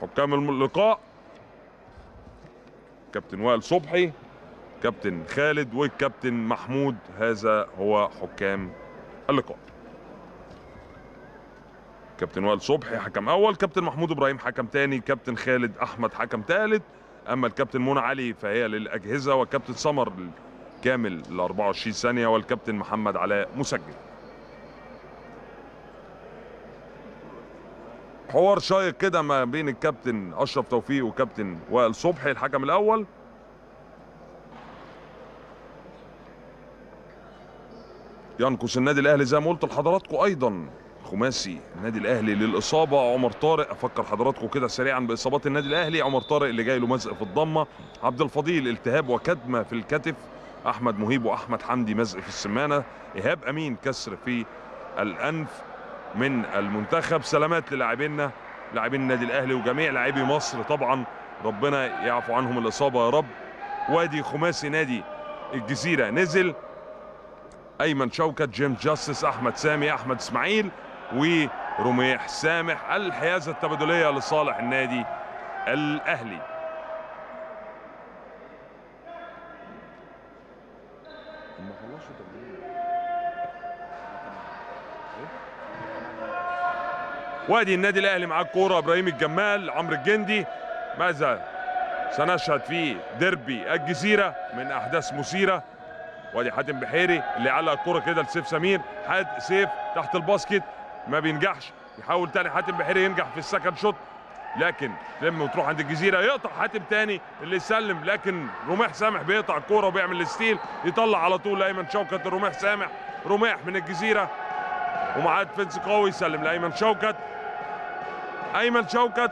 A: حكام اللقاء. كابتن وائل صبحي كابتن خالد والكابتن محمود. هذا هو حكام اللقاء. كابتن وائل صبحي حكم أول كابتن محمود إبراهيم حكم تاني كابتن خالد أحمد حكم ثالث أما الكابتن منى علي فهي للأجهزة والكابتن سمر كامل ل 24 ثانية والكابتن محمد علاء مسجل. حوار شيق كده ما بين الكابتن أشرف توفيق وكابتن وائل صبحي الحكم الأول. ينقص النادي الأهلي زي ما قلت لحضراتكم أيضا. خماسي النادي الأهلي للإصابة. عمر طارق أفكر حضراتكم كده سريعا بإصابات النادي الأهلي. عمر طارق اللي جاي له مزق في الضمة. عبد الفضيل التهاب وكدمة في الكتف. أحمد مهيب وأحمد حمدي مزق في السمانة. إيهاب أمين كسر في الأنف. من المنتخب. سلامات للاعبينا لاعبين النادي الاهلي وجميع لاعبي مصر. طبعا ربنا يعفو عنهم الإصابة يا رب. وادي خماسي نادي الجزيرة. نزل أيمن شوكت جيم جاستس أحمد سامي أحمد إسماعيل ورميح سامح. الحيازة التبادلية لصالح النادي الأهلي. وادي النادي الأهلي معاه الكورة إبراهيم الجمال عمرو الجندي. ماذا سنشهد في ديربي الجزيرة من أحداث مثيرة؟ وادي حاتم بحيري اللي علق الكرة كده لسيف سمير. حاد سيف تحت ال basket ما بينجحش. يحاول تاني حاتم بحيري ينجح في ال second shoot. لكن لما تروح عند الجزيرة يقطع حاتم تاني اللي يسلم. لكن رميح سامح بيقطع الكورة وبيعمل ال steal يطلع على طول لأيمن شوكت رميح سامح. رميح من الجزيرة. ومعاه defense قوي يسلم لأيمن شوكت. أيمن شوكت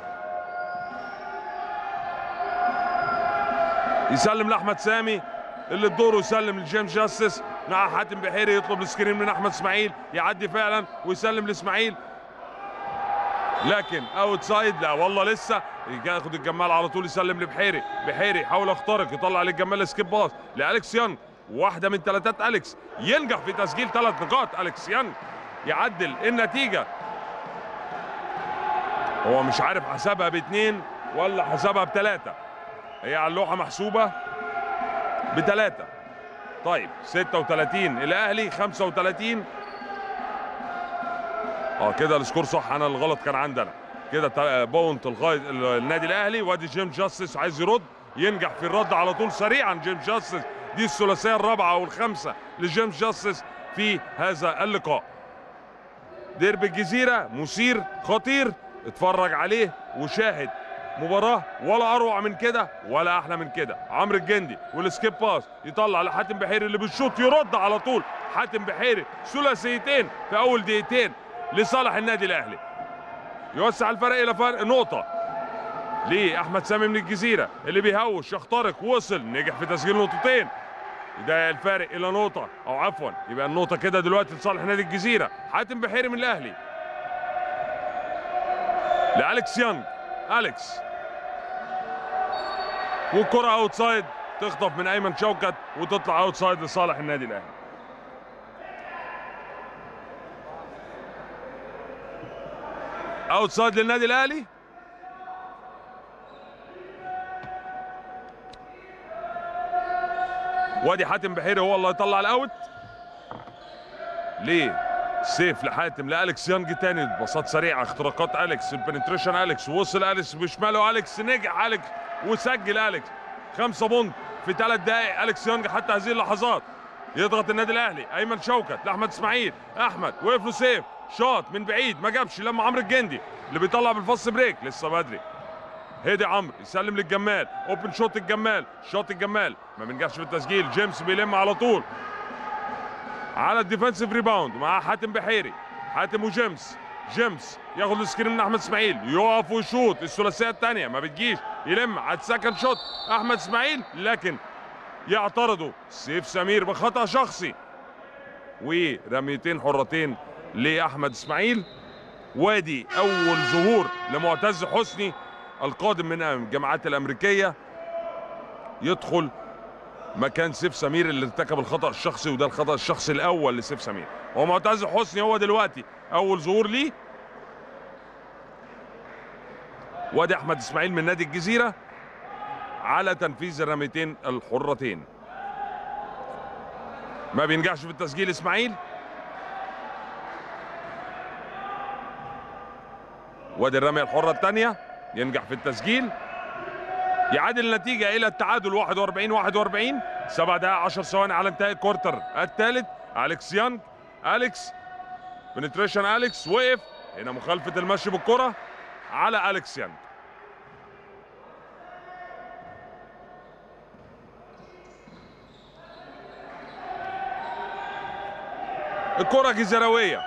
A: يسلم لأحمد سامي اللي بدوره يسلم لجيمس جاستس مع حاتم بحيري يطلب ال screen من أحمد إسماعيل يعدي فعلا ويسلم لإسماعيل. لكن outside لا والله لسه ياخد الجمال على طول يسلم لبحيري. بحيري يحاول يخترق يطلع للجمال skip pass لالكس يانج واحدة من ثلاثات أليكس ينجح في تسجيل ثلاث نقاط. أليكس يانج يعدل النتيجة. هو مش عارف حسبها باثنين ولا حسبها بثلاثه هي على اللوحة محسوبة بثلاثه طيب 36 الأهلي 35 آه كده ال score صح. أنا الغلط كان عندنا. كده point لغاية ال- النادي الأهلي. وادي جيم جاستس عايز يرد. ينجح في الرد على طول سريعا جيم جاستس. دي الثلاثية الرابعة أو الخامسه لجيم جاستس في هذا اللقاء. ديربي الجزيرة مثير خطير. اتفرج عليه وشاهد مباراة ولا أروع من كده ولا أحلى من كده. عمرو الجندي وال skip pass يطلع لحاتم بحيري اللي بال shoot يرد على طول. حاتم بحيري ثلاثيتين في أول دقيقتين لصالح النادي الأهلي. يوسع الفرق إلى فرق نقطة. ليه؟ أحمد سامي من الجزيرة اللي بيهوش يخترق وصل نجح في تسجيل نقطتين. ده الفارق إلى نقطة أو عفوا يبقى النقطة كده دلوقتي لصالح نادي الجزيرة. حاتم بحيري من الأهلي. لالكس يانج أليكس. والكره outside تخطف من أيمن شوكت وتطلع outside لصالح النادي الأهلي. outside للنادي الأهلي. وادي حاتم بحيري هو اللي يطلع ال out. ليه؟ سيف لحاتم لالكس يانج تاني. باصات سريعة اختراقات أليكس ال penetration أليكس وصل أليكس بشماله أليكس نجح أليكس وسجل أليكس. خمسة point في ثلاث دقائق أليكس يانج حتى هذه اللحظات. يضغط النادي الأهلي أيمن شوكت لأحمد إسماعيل أحمد وقف له سيف. شاط من بعيد ما جابش لما عمرو الجندي اللي بيطلع بال fast break لسه بدري. هدي عمرو يسلم للجمال open shot الجمال shot الجمال. ما بينجحش في التسجيل جيمس بيلم على طول. على ال defensive rebound مع حاتم بحيري. حاتم وجيمس. جيمس ياخد ال screen من أحمد إسماعيل. يقف ويشوط. الثلاثية الثانية. ما بتجيش. يلم. على ال second shot أحمد إسماعيل. لكن يعترضوا سيف سمير بخطأ شخصي. ورميتين حرتين لأحمد إسماعيل. وادي أول ظهور لمعتز حسني القادم من الجامعات الأمريكية. يدخل مكان سيف سمير اللي ارتكب الخطأ الشخصي وده الخطأ الشخصي الأول لسيف سمير. هو معتز حسني هو دلوقتي. أول ظهور ليه؟ وادي أحمد إسماعيل من نادي الجزيرة على تنفيذ الرميتين الحرتين. ما بينجحش في التسجيل إسماعيل؟ وادي الرمية الحرة الثانية ينجح في التسجيل. يعادل النتيجة إلى التعادل 41 41 سبع دقائق 10 ثواني على انتهاء الكورتر الثالث أليكس يانج أليكس penetration أليكس وقف. هنا مخالفة المشي بالكرة على أليكس يانج الكرة جزيروية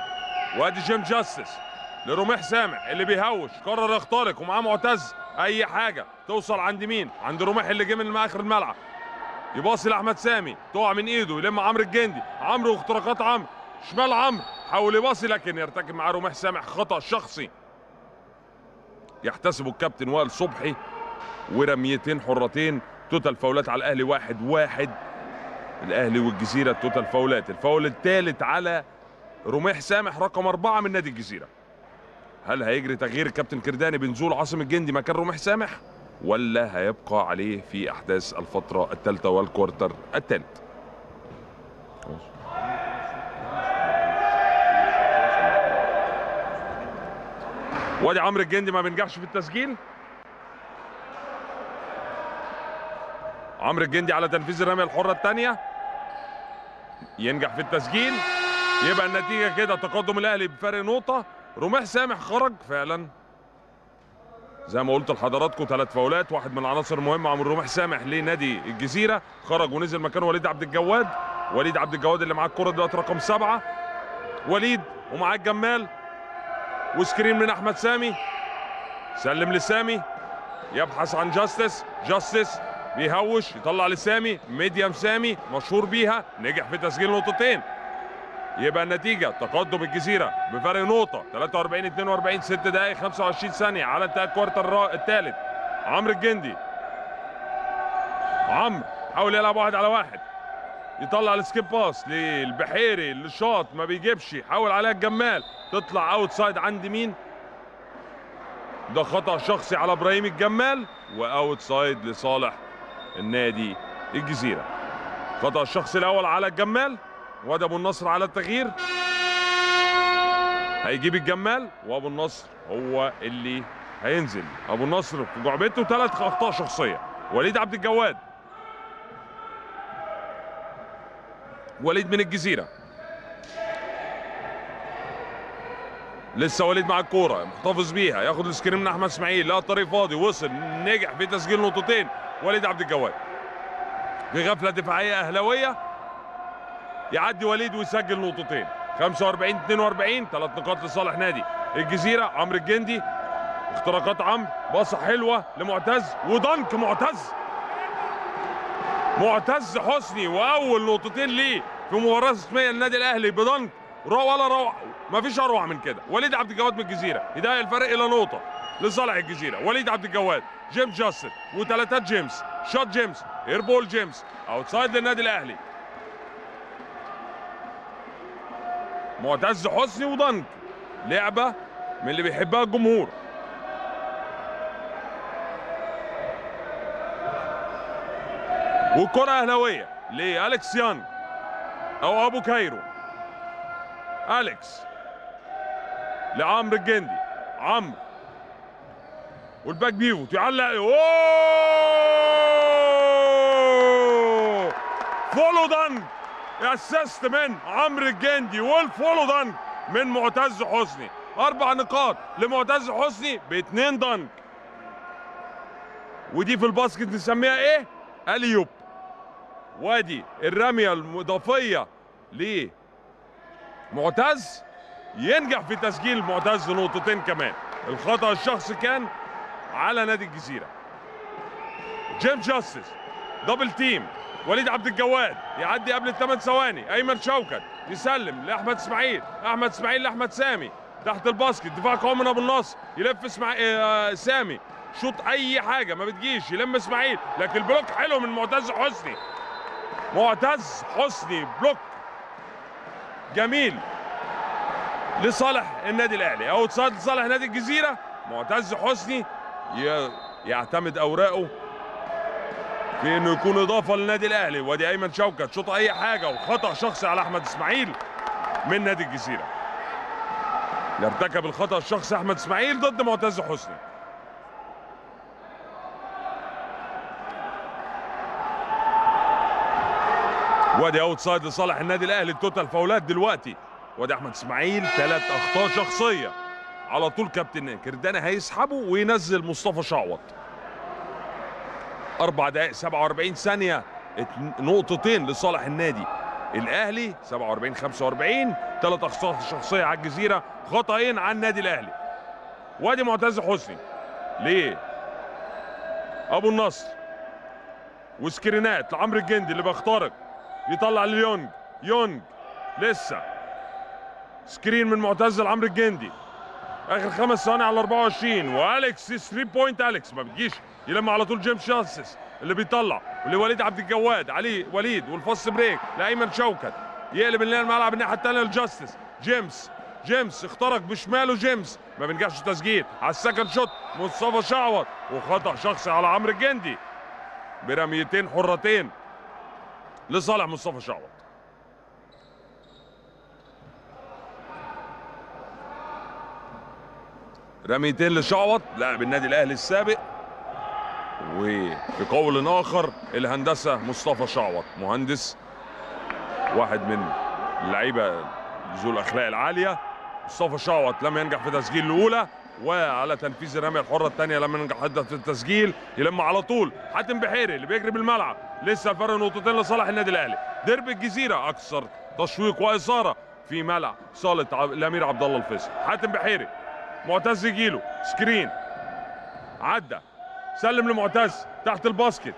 A: وادي جيم جاستس لرميح سامح اللي بيهوش. قرر يخترق ومعاه معتز. أي حاجة. توصل عند مين؟ عند رميح اللي جه من آخر الملعب. يباصي لأحمد سامي. تقع من إيده. يلم عمرو الجندي. عمرو واختراقات عمرو. شمال عمرو. حاول يباصي لكن يرتكب معاه رميح سامح خطأ شخصي. يحتسبه الكابتن وائل صبحي. ورميتين حرتين. total فاولات على الأهلي واحد واحد. الأهلي والجزيرة total فاولات. الفاول الثالث على رميح سامح رقم أربعة من نادي الجزيرة. هل هيجري تغيير الكابتن كرداني بنزول عاصم الجندي مكان رميح سامح؟ ولا هيبقى عليه في أحداث الفترة الثالثة وال quarter الثالث؟ وادي عمرو الجندي ما بينجحش في التسجيل؟ عمرو الجندي على تنفيذ الرمية الحرة الثانية. ينجح في التسجيل. يبقى النتيجة كده تقدم الأهلي بفرق نقطة. رميح سامح خرج فعلا. زي ما قلت لحضراتكم ثلاث فاولات واحد من العناصر المهمة عمرو رميح سامح لنادي الجزيرة. خرج ونزل مكانه وليد عبد الجواد. وليد عبد الجواد اللي معاه الكرة دلوقتي رقم سبعة. وليد ومعاه الجمال. و screen من أحمد سامي. سلم لسامي. يبحث عن جاستس. جاستس بيهوش يطلع لسامي. medium سامي مشهور بيها. نجح في تسجيل نقطتين. يبقى النتيجة تقدم الجزيرة بفرق نقطة 43 42 6 دقائق 25 ثانية على انتهاء ال quarter الثالث. عمرو الجندي. عمرو حاول يلعب واحد على واحد. يطلع ال skip pass للبحيري اللي شاط ما بيجيبش حاول عليها الجمال. تطلع outside عند مين؟ ده خطأ شخصي على إبراهيم الجمال و outside لصالح النادي الجزيرة. خطأ الشخصي الأول على الجمال. وادي ابو النصر على التغيير. هيجيب الجمال وأبو النصر هو اللي هينزل. أبو النصر في جعبته ثلاث أخطاء شخصية. وليد عبد الجواد. وليد من الجزيرة. لسه وليد مع الكورة محتفظ بيها. ياخد السكرين من أحمد إسماعيل. لا الطريق فاضي. وصل نجح في تسجيل نقطتين. وليد عبد الجواد. في غفله دفاعية أهلاوية. يعدي وليد ويسجل نقطتين. 45 42 ثلاث نقاط لصالح نادي. الجزيرة عمرو الجندي. اختراقات عمرو. باصة حلوة لمعتز. و dunk معتز. معتز حسني. وأول نقطتين ليه في مباراة رسمية للنادي الأهلي ب dunk. رو ولا روعه ما فيش أروع من كده. وليد عبد الجواد من الجزيرة. يضيق الفرق إلى نقطة لصالح الجزيرة. وليد عبد الجواد جيمس جاستن وثلاثات جيمس. shot جيمس airball جيمس outside للنادي الأهلي. معتز حسني و dunk لعبة من اللي بيحبها الجمهور. والكره أهلاوية لالكس يانج أو أبو كايرو. أليكس لعمرو الجندي. عمرو. وال back pivot. يعلق. أوه! follow dunk assist من عمرو الجندي وال follow dunk من معتز حسني. أربع نقاط لمعتز حسني باثنين dunk. ودي في ال basket نسميها إيه؟ alley-oop. وادي الرمية الإضافية لمعتز ينجح في تسجيل معتز نقطتين كمان. الخطأ الشخصي كان على نادي الجزيرة. جيم جاستس double team. وليد عبد الجواد يعدي قبل الثمان ثواني. أيمن شوكت يسلم لأحمد إسماعيل. أحمد إسماعيل لأحمد سامي. تحت ال basket دفاع قوي من أبو النصر يلف إسماعيل آه سامي. شوط أي حاجة ما بتجيش. يلم إسماعيل. لكن ال block حلو من معتز حسني. معتز حسني. block جميل لصالح النادي الأهلي. side لصالح نادي الجزيرة. معتز حسني يعتمد أوراقه في انه يكون إضافة للنادي الأهلي. وأدي أيمن شوكت شوط اي حاجة وخطأ شخصي على أحمد إسماعيل من نادي الجزيرة. ارتكب الخطأ الشخصي أحمد إسماعيل ضد معتز حسني. وأدي outside لصالح النادي الأهلي. ال total فاولات دلوقتي. وأدي أحمد إسماعيل ثلاث أخطاء شخصية. على طول كابتن كرداني هيسحبه وينزل مصطفى شعوط. أربع دقائق 47 ثانية. نقطتين لصالح النادي. الأهلي 47 45 ثلاث أخطاء شخصية على الجزيرة خطأين على النادي الأهلي. وادي معتز حسني. ليه؟ أبو النصر. وسكرينات لعمرو الجندي اللي بيخترق. يطلع ليونج. يونج. لسه. screen من معتز لعمرو الجندي. آخر خمس ثواني على 24 واليكس 3 point أليكس. ما بتجيش. يلم على طول جيمس جاستس اللي بيطلع. ولوليد عبد الجواد عليه وليد وال fast break لأيمن شوكت. يقلب الملعب الناحية الثانية لجاستس. جيمس جيمس اخترق بشماله جيمس. ما بينجحش تسجيل. على ال second shot مصطفى شعوط وخطأ شخصي على عمرو الجندي برميتين حرتين لصالح مصطفى شعوط رميتين لشعوط لاعب النادي الأهلي السابق وفي قول آخر الهندسة مصطفى شعوط مهندس واحد من اللعيبة ذو الأخلاق العالية. مصطفى شعوط لم ينجح في تسجيل الأولى وعلى تنفيذ الرميه الحرة الثانية لم ينجح حتى في التسجيل. يلم على طول حاتم بحيري اللي بيجري بالملعب. لسه الفرق نقطتين لصالح النادي الأهلي. ديربي الجزيرة أكثر تشويق وإثارة في ملعب صاله الأمير عبد الله الفيصل. حاتم بحيري معتز يجيله screen. عدى. سلم لمعتز تحت ال basket.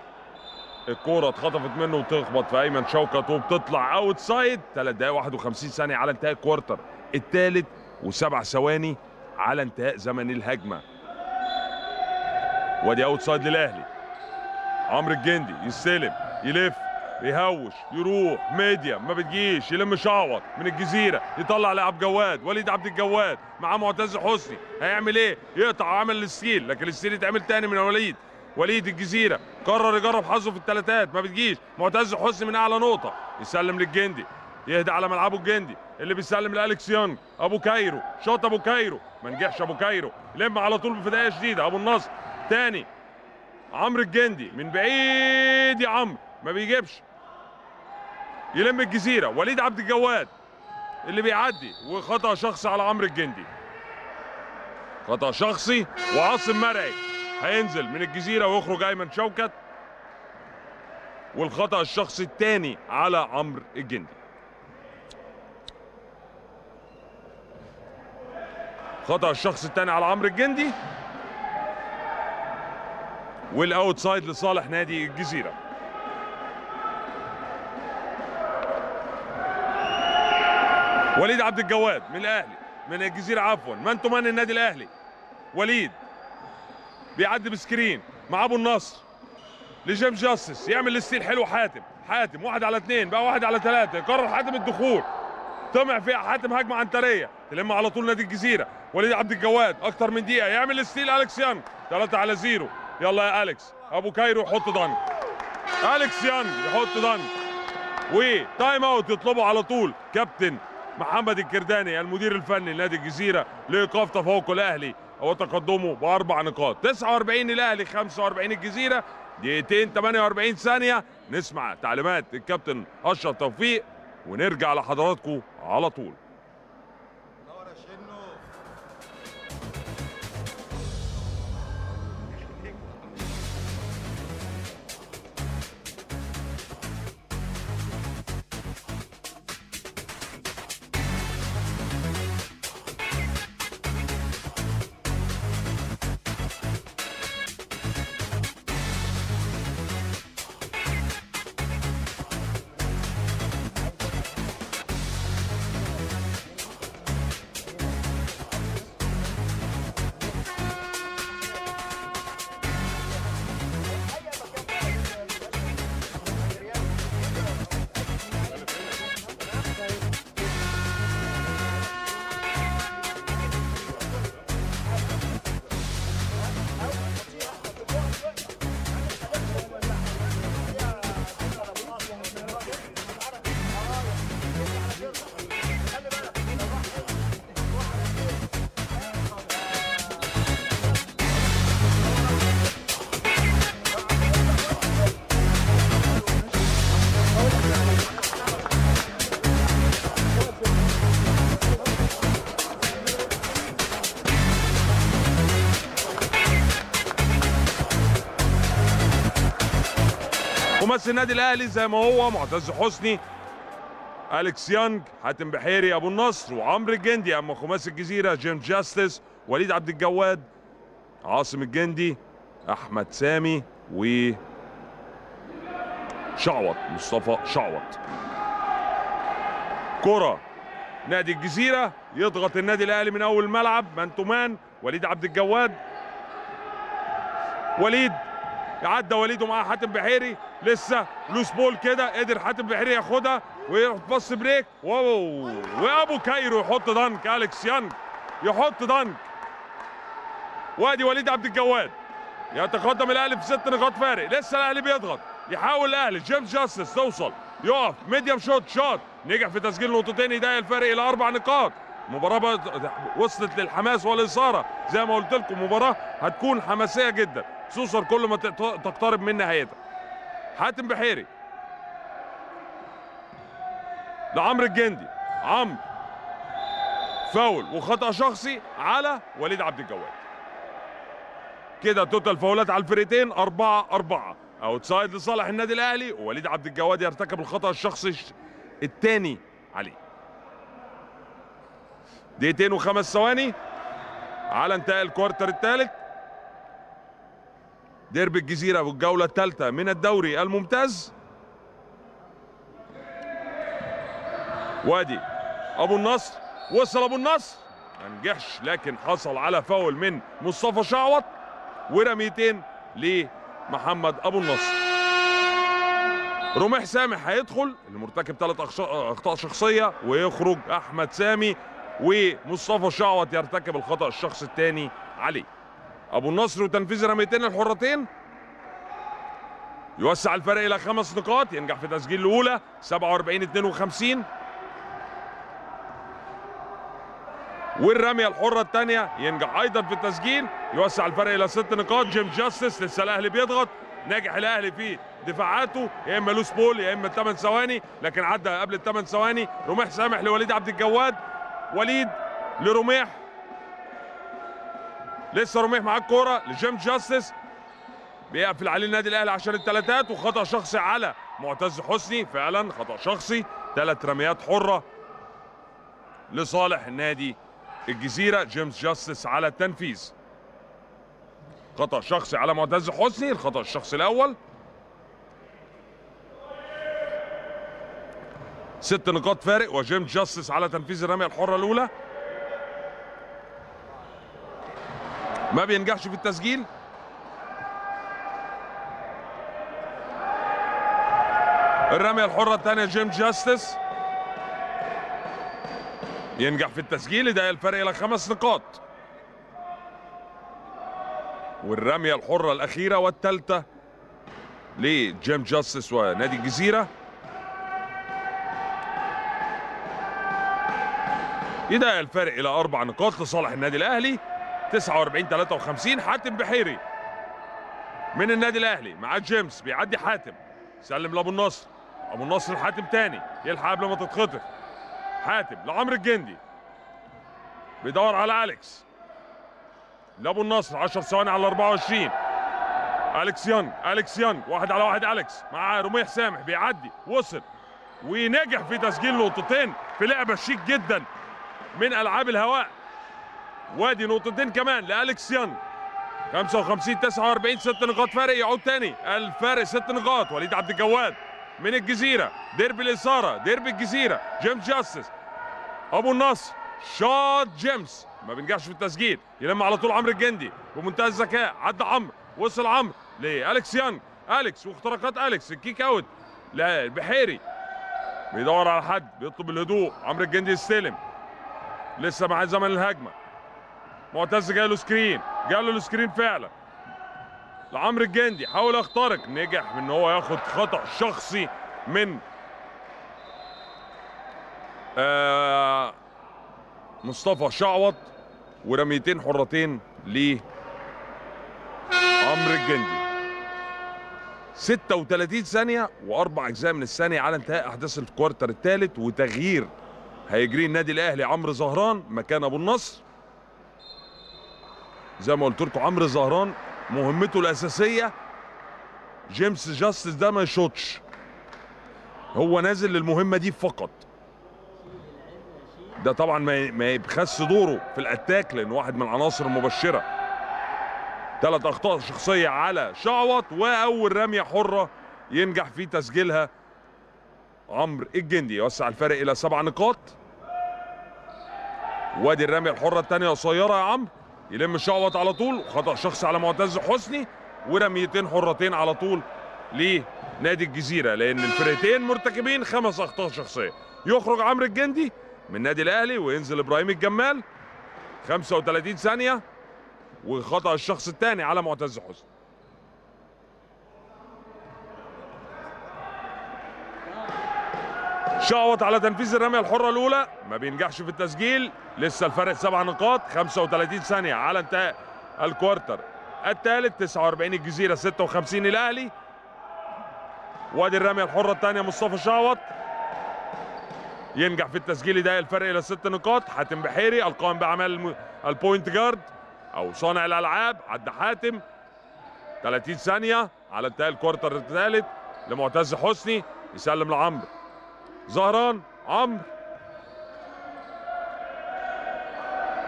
A: الكورة اتخطفت منه وتخبط في أيمن شوكت وبتطلع outside 3 دقائق 51 ثانية على انتهاء ال quarter الثالث وسبع ثواني على انتهاء زمن الهجمة. وادي outside للأهلي. عمرو الجندي يستلم يلف. يهوش يروح medium ما بتجيش يلم شعوط من الجزيرة يطلع لعب جواد وليد عبد الجواد معاه معتز حسني. هيعمل إيه؟ يقطع عمل ال steal لكن ال steal يتعمل تاني من وليد. وليد الجزيرة قرر يجرب حظه في الثلاثات ما بتجيش. معتز حسني من أعلى نقطة. يسلم للجندي يهدى على ملعبه الجندي اللي بيسلم لالكس يونج. أبو كايرو شاط أبو كايرو. ما نجحش أبو كايرو. لم على طول بفدائيه شديدة أبو النصر. تاني عمرو الجندي من بعيد يا عمرو. ما بيجيبش. يلم الجزيرة. وليد عبد الجواد اللي بيعدي وخطأ شخصي على عمرو الجندي. خطأ شخصي وعاصم مرعي. هينزل من الجزيرة ويخرج أيمن شوكت. والخطأ الشخصي الثاني على عمرو الجندي. خطأ الشخص الثاني على عمرو الجندي. وال outside لصالح نادي الجزيرة. وليد عبد الجواد من الأهلي من الجزيرة عفوا من تمان النادي الأهلي. وليد بيعدي ب screen مع أبو النصر لجيم جاستس يعمل ال steal حلو حاتم حاتم واحد على اثنين بقى واحد على ثلاثة قرر حاتم الدخول. طمع فيها حاتم هجمة عنترية تلم على طول نادي الجزيرة. وليد عبد الجواد أكتر من دقيقة يعمل ال steal أليكس يانج 3 على 0 يلا يا أليكس. أبو كايرو يحط dunk. أليكس يانج يحط dunk. و time out يطلبه على طول. كابتن محمد الكرداني المدير الفني لنادي الجزيرة لإيقاف تفوق الأهلي وتقدمه بأربع نقاط. 49 الاهلي 45 الجزيرة. دقيقتين 48 ثانية. نسمع تعليمات الكابتن أشرف توفيق ونرجع لحضراتكم على طول. ممثل النادي الأهلي زي ما هو معتز حسني أليكس يانج حاتم بحيري أبو النصر وعمرو الجندي. أما خماسي الجزيرة جيم جاستس وليد عبد الجواد عاصم الجندي أحمد سامي و شعوط مصطفى شعوط كرة. نادي الجزيرة يضغط النادي الأهلي من أول الملعب man to man وليد عبد الجواد. وليد عدى وليد ومعاه حاتم بحيري. لسه loose ball كده قدر حاتم بحيري ياخدها ويروح fast break. واو وابو كايرو يحط dunk أليكس يانج يحط dunk وادي وليد عبد الجواد يتقدم الأهلي بست نقاط فارق. لسه الأهلي بيضغط. يحاول الأهلي جيمس جاستس توصل. يقف medium shoot shoot. نجح في تسجيل نقطتين يضيق الفارق إلى أربع نقاط. مباراة وصلت للحماس والإثارة. زي ما قلت لكم مباراة هتكون حماسية جدا خصوصا كل ما تقت- تقترب من نهايتها. حاتم بحيري. لعمرو الجندي. عمرو. فاول وخطأ شخصي على وليد عبد الجواد. كده total فاولات على الفريقين أربعة أربعة. outside لصالح النادي الأهلي ووليد عبد الجواد يرتكب الخطأ الشخصي الثاني عليه. دقيقتين وخمس ثواني. على انتهاء الكوارتر الثالث. ديربي الجزيرة والجولة الثالثة من الدوري الممتاز. وادي أبو النصر وصل أبو النصر. ما نجحش لكن حصل على فاول من مصطفى شعوط. ورميتين لمحمد أبو النصر. رميح سامح هيدخل اللي مرتكب ثلاث أخطاء شخصية ويخرج أحمد سامي. ومصطفى شعوط يرتكب الخطأ الشخصي الثاني عليه أبو النصر وتنفيذ رميتين الحرتين. يوسع الفرق إلى خمس نقاط ينجح في تسجيل الأولى 47 52 والرمية الحرة الثانية ينجح أيضا في التسجيل. يوسع الفرق إلى ست نقاط جيم جاستس لسه الأهلي بيضغط. نجح الأهلي في دفاعاته يا إما loose ball يا إما 8 ثواني لكن عدى قبل الثمان ثواني. رميح سامح لوليد عبد الجواد. وليد لرميح. لسه رميح معاه الكوره لجيم جاستس. بيقفل عليه النادي الأهلي عشان الثلاثات وخطأ شخصي على معتز حسني. فعلا خطأ شخصي. ثلاث رميات حرة لصالح النادي الجزيرة. جيمس جاستس على التنفيذ. خطأ شخصي على معتز حسني. الخطأ الشخصي الأول. ست نقاط فارق وجيم جاستس على تنفيذ الرميه الحرة الأولى. ما بينجحش في التسجيل. الرميه الحرة الثانية جيم جاستس. ينجح في التسجيل ده الفرق إلى خمس نقاط. والرميه الحرة الأخيرة والثالثة لجيم جاستس ونادي الجزيرة. يضيق الفارق إلى أربع نقاط لصالح النادي الأهلي. 49 53 حاتم بحيري. من النادي الأهلي مع جيمس بيعدي حاتم. سلم لأبو النصر. أبو النصر حاتم تاني. يلحق قبل ما تتخطف. حاتم لعمرو الجندي. بيدور على أليكس. لأبو النصر 10 ثواني على 24 أليكس يونج أليكس يونج واحد على واحد أليكس. مع رميح سامح بيعدي وصل. ونجح في تسجيل نقطتين في لعبه شيك جدا. من ألعاب الهواء. وادي نقطتين كمان لالكس يانج 55 49 ست نقاط. فارق يعود تاني. الفارق ست نقاط. وليد عبد الجواد من الجزيرة. ديربي الإثارة ديربي الجزيرة. جيمس جاستس. أبو النصر shoot جيمس. ما بينجحش في التسجيل. يلم على طول عمرو الجندي. بمنتهى الذكاء عدى عمرو. وصل عمرو لالكس يانج أليكس واختراقات أليكس. ال kick out لبحيري. بيدور على حد بيطلب الهدوء. عمرو الجندي يستلم. لسه معاه زمن الهجمة. معتز جاي له screen. جاي له ال screen فعلا. لعمرو الجندي حاول يخترق. نجح إن هو ياخد خطأ شخصي من آه مصطفى شعوط ورميتين حرتين ل عمرو الجندي. 36 ثانية وأربع أجزاء من الثانية على انتهاء أحداث الكوارتر الثالث وتغيير هيجري النادي الأهلي عمرو زهران مكان أبو النصر. زي ما قلت لكم عمرو زهران مهمته الأساسية. جيمس جاستس ده ما يشوطش. هو نازل للمهمة دي فقط. ده طبعا ما يبخس دوره في ال attack لأنه واحد من العناصر المبشرة. ثلاث أخطاء شخصية على شعوط وأول رمية حرة ينجح في تسجيلها عمرو الجندي. يوسع الفارق إلى سبع نقاط. وادي الرميه الحرة الثانية قصيرة يا عمرو. يلم شعوط على طول خطأ شخصي على معتز حسني ورميتين حرتين على طول لنادي الجزيرة لأن الفرقتين مرتكبين خمس أخطاء شخصية. يخرج عمرو الجندي من النادي الأهلي وينزل إبراهيم الجمال 35 ثانية وخطأ الشخص الثاني على معتز حسني. شعوط على تنفيذ الرمية الحرة الأولى. ما بينجحش في التسجيل. لسه الفرق سبع نقاط. 35 ثانية على انتهاء ال quarter. الثالث 49 الجزيرة 56 الأهلي. وادي الرمية الحرة الثانية مصطفى شعوط ينجح في التسجيل يضيق الفرق إلى ست نقاط. حاتم بحيري القائم بأعمال الم- ال point guard. أو صانع الألعاب عدى حاتم. 30 ثانية على انتهاء ال quarter الثالث لمعتز حسني. يسلم لعمرو. زهران عمرو.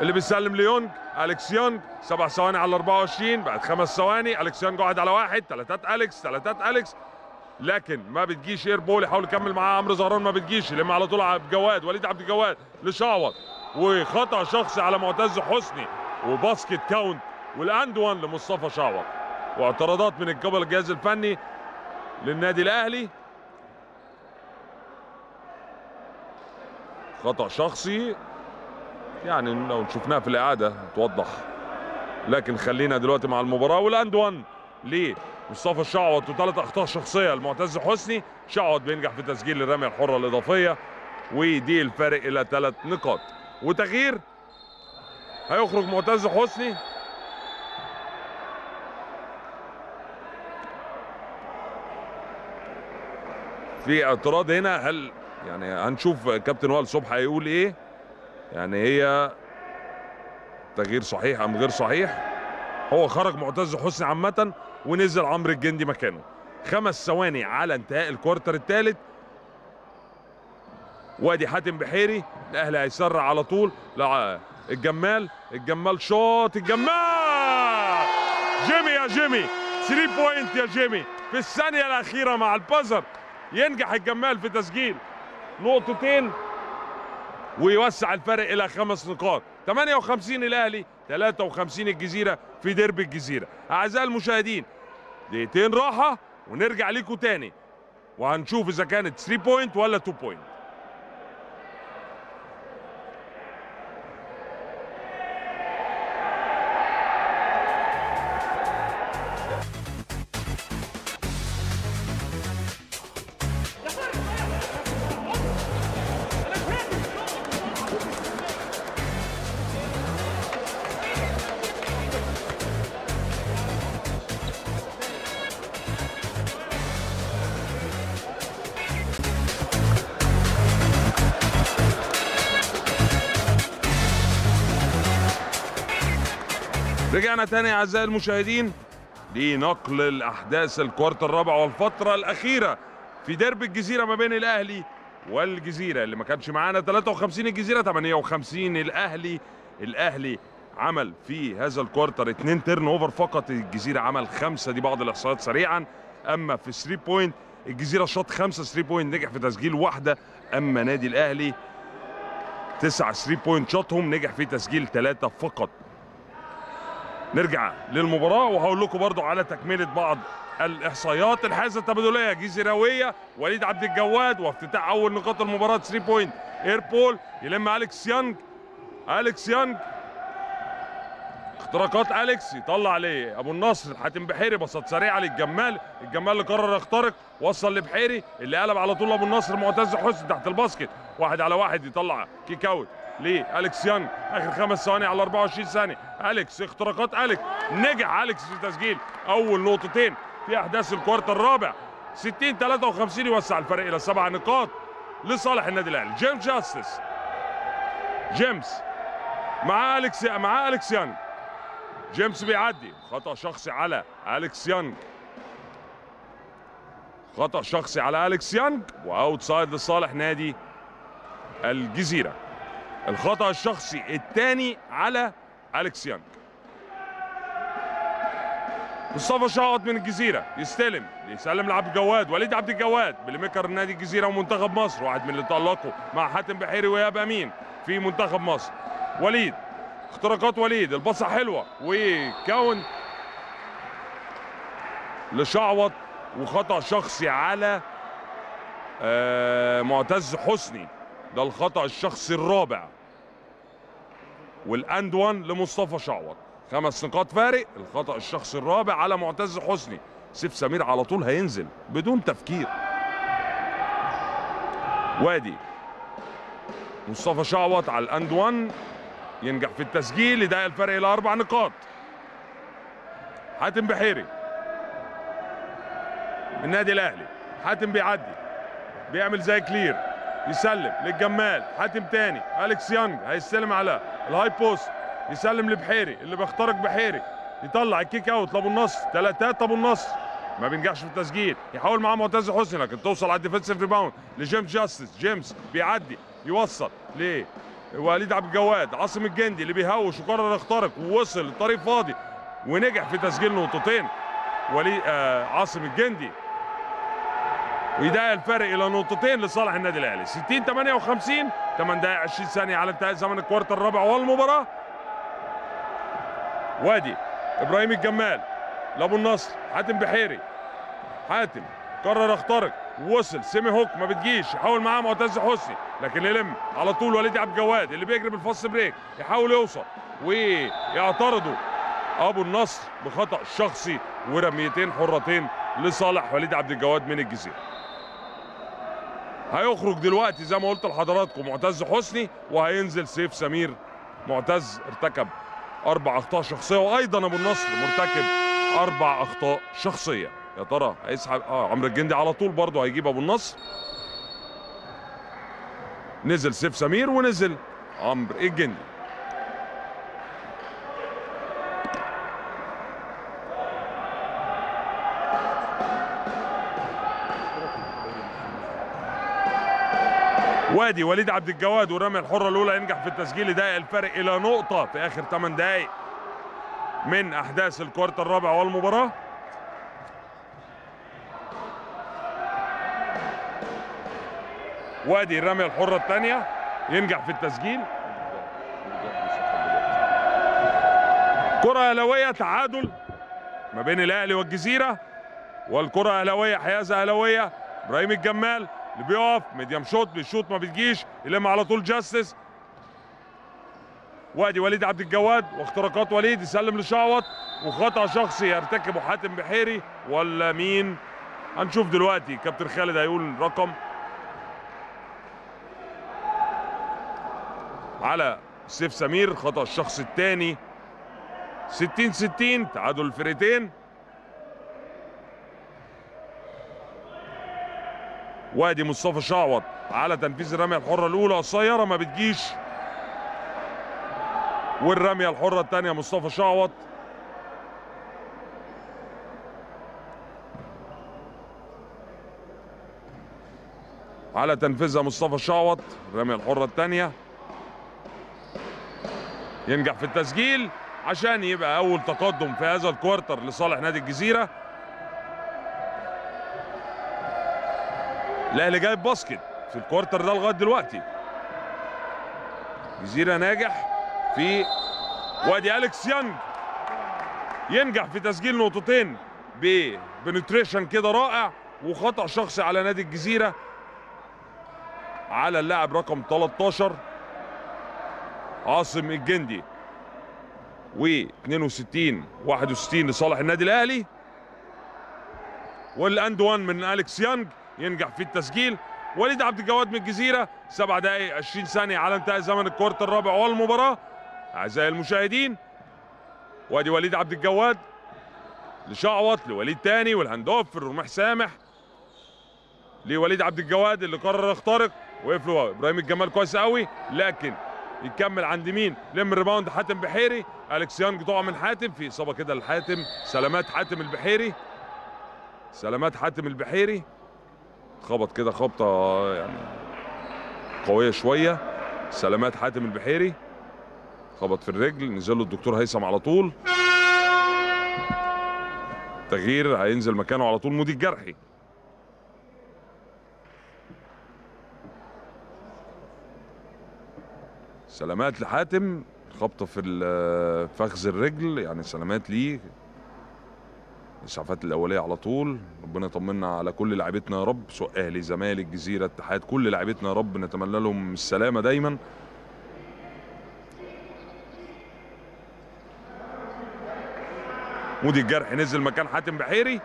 A: اللي بيسلم ليانج أليكس يونج. سبع ثواني على 24 بعد خمس ثواني. أليكس يونج واحد على واحد ثلاثات أليكس ثلاثات أليكس. لكن ما بتجيش air ball يحاول يكمل معاه عمرو زهران ما بتجيش. يلم على طول عبد الجواد وليد عبد الجواد لشعوط وخطأ شخصي على معتز حسني و basket count وال and one لمصطفى شعوط واعتراضات من قبل الجهاز الفني للنادي الأهلي. خطأ شخصي. يعني لو شفناها في الإعادة توضح. لكن خلينا دلوقتي مع المباراة والأند وان ليه مصطفى الشعوط وثلاث أخطاء شخصية. لمعتز حسني شعوط بينجح في تسجيل الرمية الحرة الإضافية ودي الفارق إلى ثلاث نقاط. وتغيير هيخرج معتز حسني. في اعتراض هنا هل يعني هنشوف كابتن وائل صبحي هيقول إيه. يعني هي تغيير صحيح أم غير صحيح. هو خرج معتز حسني عامة ونزل عمرو الجندي مكانه. خمس ثواني على انتهاء الكوارتر الثالث وادي حاتم بحيري الأهلي هيسرع على طول. لا الجمال الجمال شاط الجمال! جيمي يا جيمي 3 point يا جيمي. في الثانية الأخيرة مع ال buzzer ينجح الجمال في تسجيل. نقطتين ويوسع الفرق إلى خمس نقاط. 58 الأهلي 53 الجزيرة في ديربي الجزيرة. أعزائي المشاهدين دقيقتين راحة ونرجع ليكم تاني. وهنشوف إذا كانت 3 بوينت ولا 2 بوينت رجعنا تاني أعزائي المشاهدين لنقل الأحداث ال quarter الرابع والفترة الأخيرة في ديربي الجزيرة ما بين الأهلي والجزيرة اللي ما كانش معانا 53 الجزيرة 58 الأهلي الأهلي عمل في هذا ال quarter اتنين turnover فقط الجزيرة عمل خمسة دي بعض الإحصائيات سريعا أما في 3 point الجزيرة شاط خمسة 3 point نجح في تسجيل واحدة أما نادي الأهلي تسعة 3 point شاطهم نجح في تسجيل ثلاثة فقط. نرجع للمباراة وهقول لكم برضو على تكملة بعض الإحصائيات الحيازة التبادلية. جزيراوية وليد عبد الجواد وافتتاح أول نقاط المباراة 3 point air ball يلم أليكس يانج أليكس يانج اختراقات أليكس يطلع عليه أبو النصر حاتم بحيري باصات سريعة للجمال الجمال. اللي قرر يخترق وصل لبحيري اللي قلب على طول أبو النصر معتز حسني تحت ال basket. واحد على واحد يطلع kick out. لأليكس يانج آخر خمس ثواني على 24 ثانية أليكس اختراقات أليكس. نجح أليكس في تسجيل أول نقطتين في أحداث ال quarter الرابع. 60 53 يوسع الفرق إلى سبع نقاط لصالح النادي الأهلي. جيمس جاستس. جيمس. مع أليكس مع أليكس يانج جيمس بيعدي. خطأ شخصي على أليكس يانج خطأ شخصي على أليكس يانج وأوتسايد لصالح نادي الجزيرة. الخطأ الشخصي الثاني على أليكس يانج مصطفى شعوط من الجزيرة يستلم يسلم لعبد الجواد وليد عبد الجواد بليميكر نادي الجزيرة ومنتخب مصر واحد من اللي تألقوا مع حاتم بحيري وإيهاب أمين في منتخب مصر. وليد اختراقات وليد البصة حلوة وكون لشعوط وخطأ شخصي على آه معتز حسني. ده الخطأ الشخصي الرابع. والأند وان لمصطفى شعوط خمس نقاط فارق الخطأ الشخصي الرابع على معتز حسني. سيف سمير على طول هينزل بدون تفكير. وادي مصطفى شعوط على الأند وان ينجح في التسجيل يضايق الفرق إلى أربع نقاط. حاتم بحيري النادي الأهلي. حاتم بيعدي بيعمل ال clear. يسلم للجمال حاتم تاني أليكس يانج هيستلم على ال high post. يسلم لبحيري اللي بيخترق بحيري. يطلع ال kick out لأبو النصر تلاتات ابو النصر. ما بينجحش في التسجيل. يحاول معاه معتز حسني لكن توصل على ال defensive rebound لجيمس جاستس. جيمس بيعدي يوصل ليه وليد عبد الجواد عاصم الجندي اللي بيهوش وقرر يخترق ووصل الطريق فاضي. ونجح في تسجيل نقطتين. وليد آه عاصم الجندي ويضيق الفرق إلى نقطتين لصالح النادي الأهلي. 60 58 8 دقائق 20 ثانية على انتهاء زمن ال quarter الرابع والمباراة. وادي إبراهيم الجمال لابو النصر حاتم بحيري. حاتم قرر يخترق وصل semi hook ما بتجيش يحاول معاه معتز حسني لكن يلم على طول وليد عبد الجواد اللي بيجري بال fast break يحاول يوصل ويعترضوا أبو النصر بخطأ شخصي ورميتين حرتين لصالح وليد عبد الجواد من الجزيرة. هيخرج دلوقتي زي ما قلت لحضراتكم معتز حسني وهينزل سيف سمير. معتز ارتكب أربع أخطاء شخصية وأيضا أبو النصر مرتكب أربع أخطاء شخصية. يا ترى هيسحب؟ آه عمرو الجندي على طول برضه هيجيب أبو النصر. نزل سيف سمير ونزل عمرو الجندي. وادي وليد عبد الجواد والرميه الحرة الأولى ينجح في التسجيل يضيق الفرق إلى نقطة في آخر 8 دقائق من أحداث الكوارتر الرابع والمباراة. وادي الرميه الحرة الثانية ينجح في التسجيل. كرة أهلاوية تعادل ما بين الأهلي والجزيرة والكرة أهلاوية حيازه أهلاوية إبراهيم الجمال اللي بيقف medium shot بيشوط ما بتجيش يلم على طول جاستس. وادي وليد عبد الجواد واختراقات وليد يسلم لشعوط وخطأ شخصي يرتكبه حاتم بحيري. ولا مين؟ هنشوف دلوقتي كابتن خالد هيقول رقم. على سيف سمير خطأ الشخص الثاني. 60 60 تعادل الفرقتين. وادي مصطفى شعوط على تنفيذ الرمية الحرة الأولى. قصيره ما بتجيش. والرمية الحرة الثانية مصطفى شعوط على تنفيذها مصطفى شعوط الرمية الحرة الثانية. ينجح في التسجيل عشان يبقى أول تقدم في هذا ال quarter لصالح نادي الجزيرة. الأهلي جايب basket في ال quarter ده لغاية دلوقتي. جزيرة ناجح في وادي أليكس يانج. ينجح في تسجيل نقطتين ب penetration كده رائع وخطأ شخصي على نادي الجزيرة على اللاعب رقم 13 عاصم الجندي و 62 61 لصالح النادي الأهلي. وال and one من أليكس يانج. ينجح في التسجيل. وليد عبد الجواد من الجزيره 7 دقائق 20 ثانية على انتهاء زمن ال quarter الرابع والمباراة. أعزائي المشاهدين وادي وليد عبد الجواد لشعوط لوليد تاني وال hand off الرمح سامح لوليد عبد الجواد اللي قرر يخترق وقف إبراهيم الجمال كويس قوي لكن يكمل عند مين؟ لم ال rebound حاتم بحيري. أليكس يانج تقع من حاتم في إصابة كده لحاتم. سلامات حاتم البحيري. سلامات حاتم البحيري. خبط كده خبطة يعني قوية شوية. سلامات حاتم البحيري. خبط في الرجل نزل له الدكتور هيثم على طول. تغيير هينزل مكانه على طول مودي الجرحي سلامات لحاتم. خبطة في فخذ الرجل يعني سلامات ليه. الإسعافات الأولية على طول. ربنا يطمنا على كل لاعبتنا يا رب سواء أهلي زمالك جزيرة اتحاد كل لاعبتنا يا رب. نتمنى لهم السلامة دايما. مودي الجرح نزل مكان حاتم بحيري.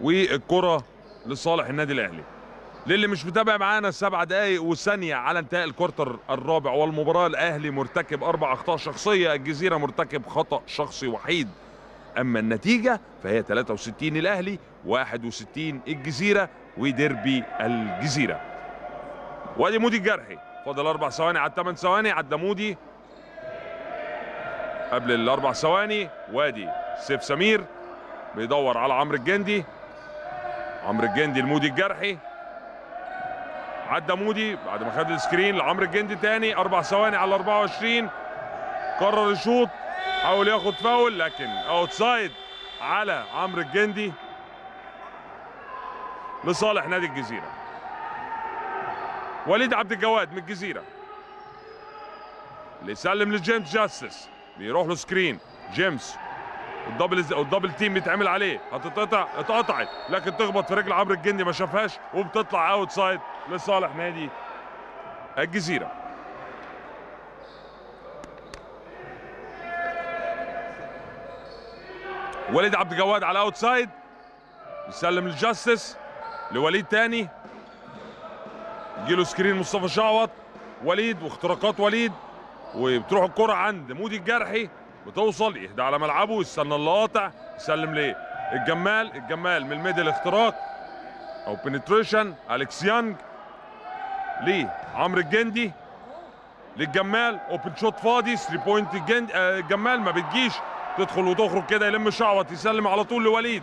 A: والكرة لصالح النادي الأهلي. للي مش متابع معانا السبع دقايق وثانية على انتهاء الكورتر الرابع والمباراة الأهلي مرتكب أربع أخطاء شخصية الجزيرة مرتكب خطأ شخصي وحيد. أما النتيجة فهي 63 الأهلي 61 الجزيرة وديربي الجزيرة. وادي مودي الجرحي فاضل أربع ثواني على الثمان ثواني عدى مودي. قبل الأربع ثواني وادي سيف سمير بيدور على عمرو الجندي. عمرو الجندي لمودي الجرحي. عدى مودي بعد ما خد ال screen لعمرو الجندي تاني. أربع ثواني على 24 قرر يشوط. حاول ياخد فاول لكن outside على عمرو الجندي لصالح نادي الجزيرة. وليد عبد الجواد من الجزيرة. اللي يسلم لجيمس جاستس بيروح له screen. جيمس ال double ال double team بيتعمل عليه. هتتقطع اتقطعت. لكن تخبط في رجل عمرو الجندي ما شافهاش وبتطلع outside لصالح نادي الجزيرة. وليد عبد الجواد على outside يسلم لجاستس لوليد تاني. يجيله screen مصطفى شعوط وليد واختراقات وليد. وبتروح الكرة عند مودي الجرحي. بتوصل يهدى على ملعبه يستنى القاطع يسلم ليه الجمال الجمال من الميدل اختراق أو penetration أليكس يانج ليه عمرو الجندي للجمال open shot فاضي 3 point. آه، الجمال ما بتجيش تدخل وتخرج كده يلم شعوط يسلم على طول لوليد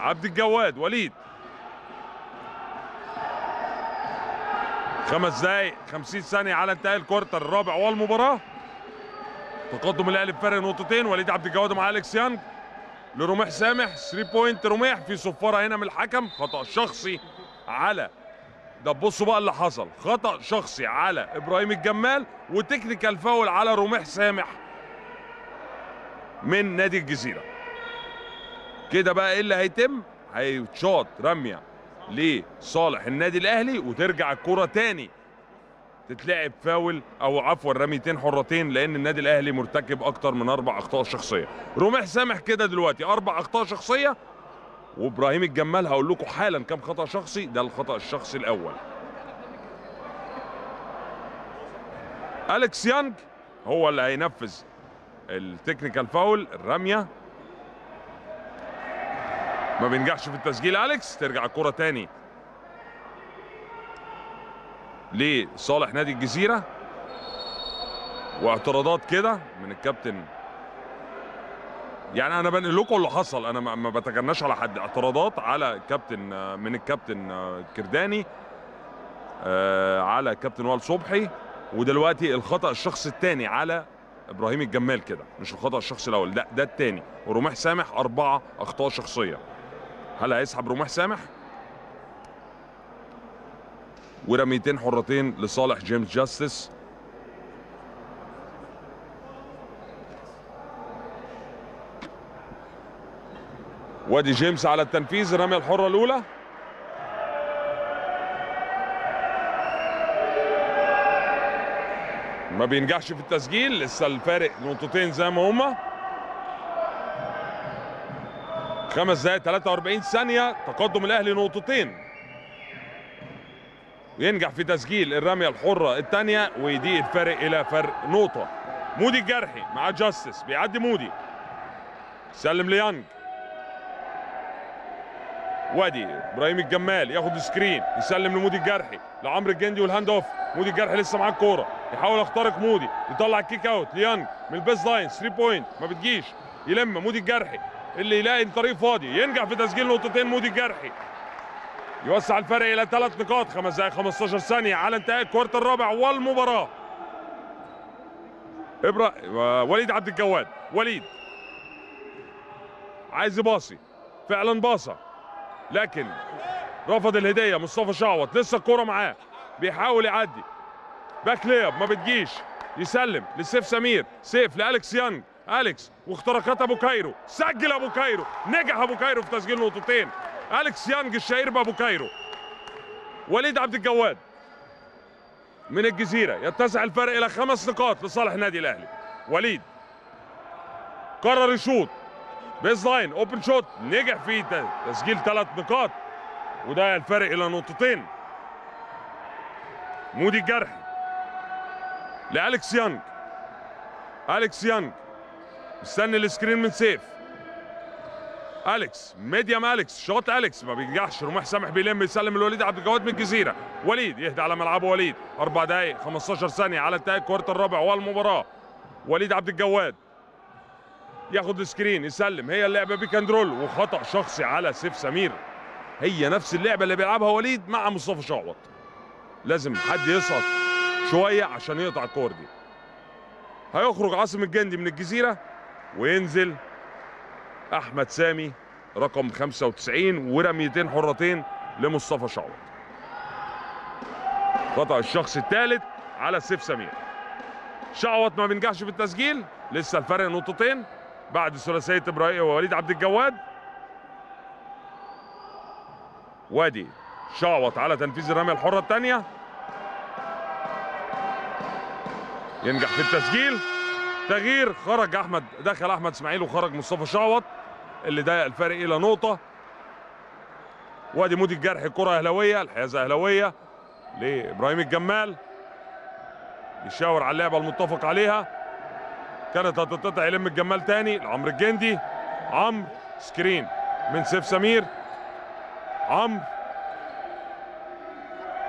A: عبد الجواد وليد خمس دقايق 50 ثانية على انتهاء ال quarter الرابع والمباراة تقدم الأهلي بفرق نقطتين وليد عبد الجواد مع أليكس يانج. لرميح سامح 3 point رميح في صفارة هنا من الحكم. خطأ شخصي على ده بصوا بقى اللي حصل. خطأ شخصي على إبراهيم الجمال و technical foul على رميح سامح من نادي الجزيرة. كده بقى إيه اللي هيتم؟ هيتشاط رمية لصالح النادي الأهلي وترجع الكرة تاني تتلعب فاول أو عفوا رميتين حرتين لأن النادي الاهلي مرتكب أكتر من أربع اخطاء شخصية. رميح سامح كده دلوقتي أربع اخطاء شخصية. وابراهيم الجمال هقول لكم حالا كم خطأ شخصي ده الخطأ الشخصي الأول. أليكس يانج هو اللي هينفذ التكنيكال فاول الرميه ما بينجحش في التسجيل أليكس ترجع الكرة تاني. لصالح نادي الجزيرة. واعتراضات كده من الكابتن. يعني أنا بنقل لكم اللي حصل أنا ما بتجناش على حد. اعتراضات على كابتن من الكابتن آه، كرداني آه، على كابتن وائل صبحي. ودلوقتي الخطأ الشخصي الثاني على إبراهيم الجمال كده. مش الخطأ الشخصي الأول لا ده الثاني ورميح سامح أربعة أخطاء شخصية. هل هيسحب رميح سامح؟ ورميتين حرتين لصالح جيمس جاستس. وادي جيمس على التنفيذ الرميه الحرة الأولى. ما بينجحش في التسجيل لسه الفارق نقطتين زي ما هما. خمس دقايق 43 ثانية تقدم الأهلي نقطتين. وينجح في تسجيل الرمية الحرة الثانية ويضيق الفارق إلى فرق نقطة مودي الجرحي مع جاستس بيعدي مودي. سلم ليانج. وادي إبراهيم الجمال ياخد screen يسلم لمودي الجرحي لعمرو الجندي وال hand off. مودي الجرحي لسه معاه الكورة يحاول يخترق مودي يطلع ال kick out ليانج من ال baseline 3 point ما بتجيش. يلم مودي الجرحي اللي يلاقي الطريق فاضي ينجح في تسجيل نقطتين مودي الجرحي. يوسع الفرق إلى ثلاث نقاط. خمس دقائق 15 ثانية. على انتهاء ال quarter الرابع والمباراة. ابرا وليد عبد الجواد. وليد. عايز يباصي فعلا باصة. لكن رفض الهدية مصطفى شعوط لسه الكوره معاه. بيحاول يعدي. back layup ما بتجيش. يسلم لسيف سمير. سيف لالكس يانج. أليكس واختراقات أبو كايرو. سجل أبو كايرو. نجح أبو كايرو في تسجيل نقطتين. أليكس يانج الشهير بابو كايرو. وليد عبد الجواد. من الجزيرة. يتسع الفرق إلى خمس نقاط لصالح النادي الأهلي. وليد. قرر يشوط. baseline open shot نجح في تسجيل ثلاث نقاط. وده الفرق إلى نقطتين. مودي الجرحي. لالكس يانج أليكس يانج مستني ال screen من سيف. أليكس medium أليكس shoot أليكس ما بينجحش رميح سامح بيلم يسلم لوليد عبد الجواد من الجزيرة. وليد يهدى على ملعبه وليد. أربع دقائق 15 ثانية على انتهاء ال quarter الرابع والمباراة. وليد عبد الجواد ياخد screen يسلم. هي اللعبة pick and roll وخطأ شخصي على سيف سمير. هي نفس اللعبة اللي بيلعبها وليد مع مصطفى شعوط. لازم حد يسقط شوية عشان يقطع الكور دي. هيخرج عاصم الجندي من الجزيرة وينزل أحمد سامي رقم 95 ورميتين حرتين لمصطفى شعوط خطا الشخص الثالث على سيف سمير. شعوط ما بينجحش في التسجيل لسه الفرق نقطتين. بعد ثلاثية إبراهيم ووليد عبد الجواد. وادي شعوط على تنفيذ الرميه الحرة الثانية. ينجح في التسجيل. تغيير خرج أحمد دخل أحمد إسماعيل وخرج مصطفى شعوط اللي ضيق الفارق إلى نقطة. وادي مودي الجرحي كرة أهلاوية الحيازة أهلاوية لإبراهيم الجمال. يشاور على اللعبة المتفق عليها. كانت هتتقطع يلم الجمال تاني لعمرو الجندي. عمرو screen من سيف سمير. عمرو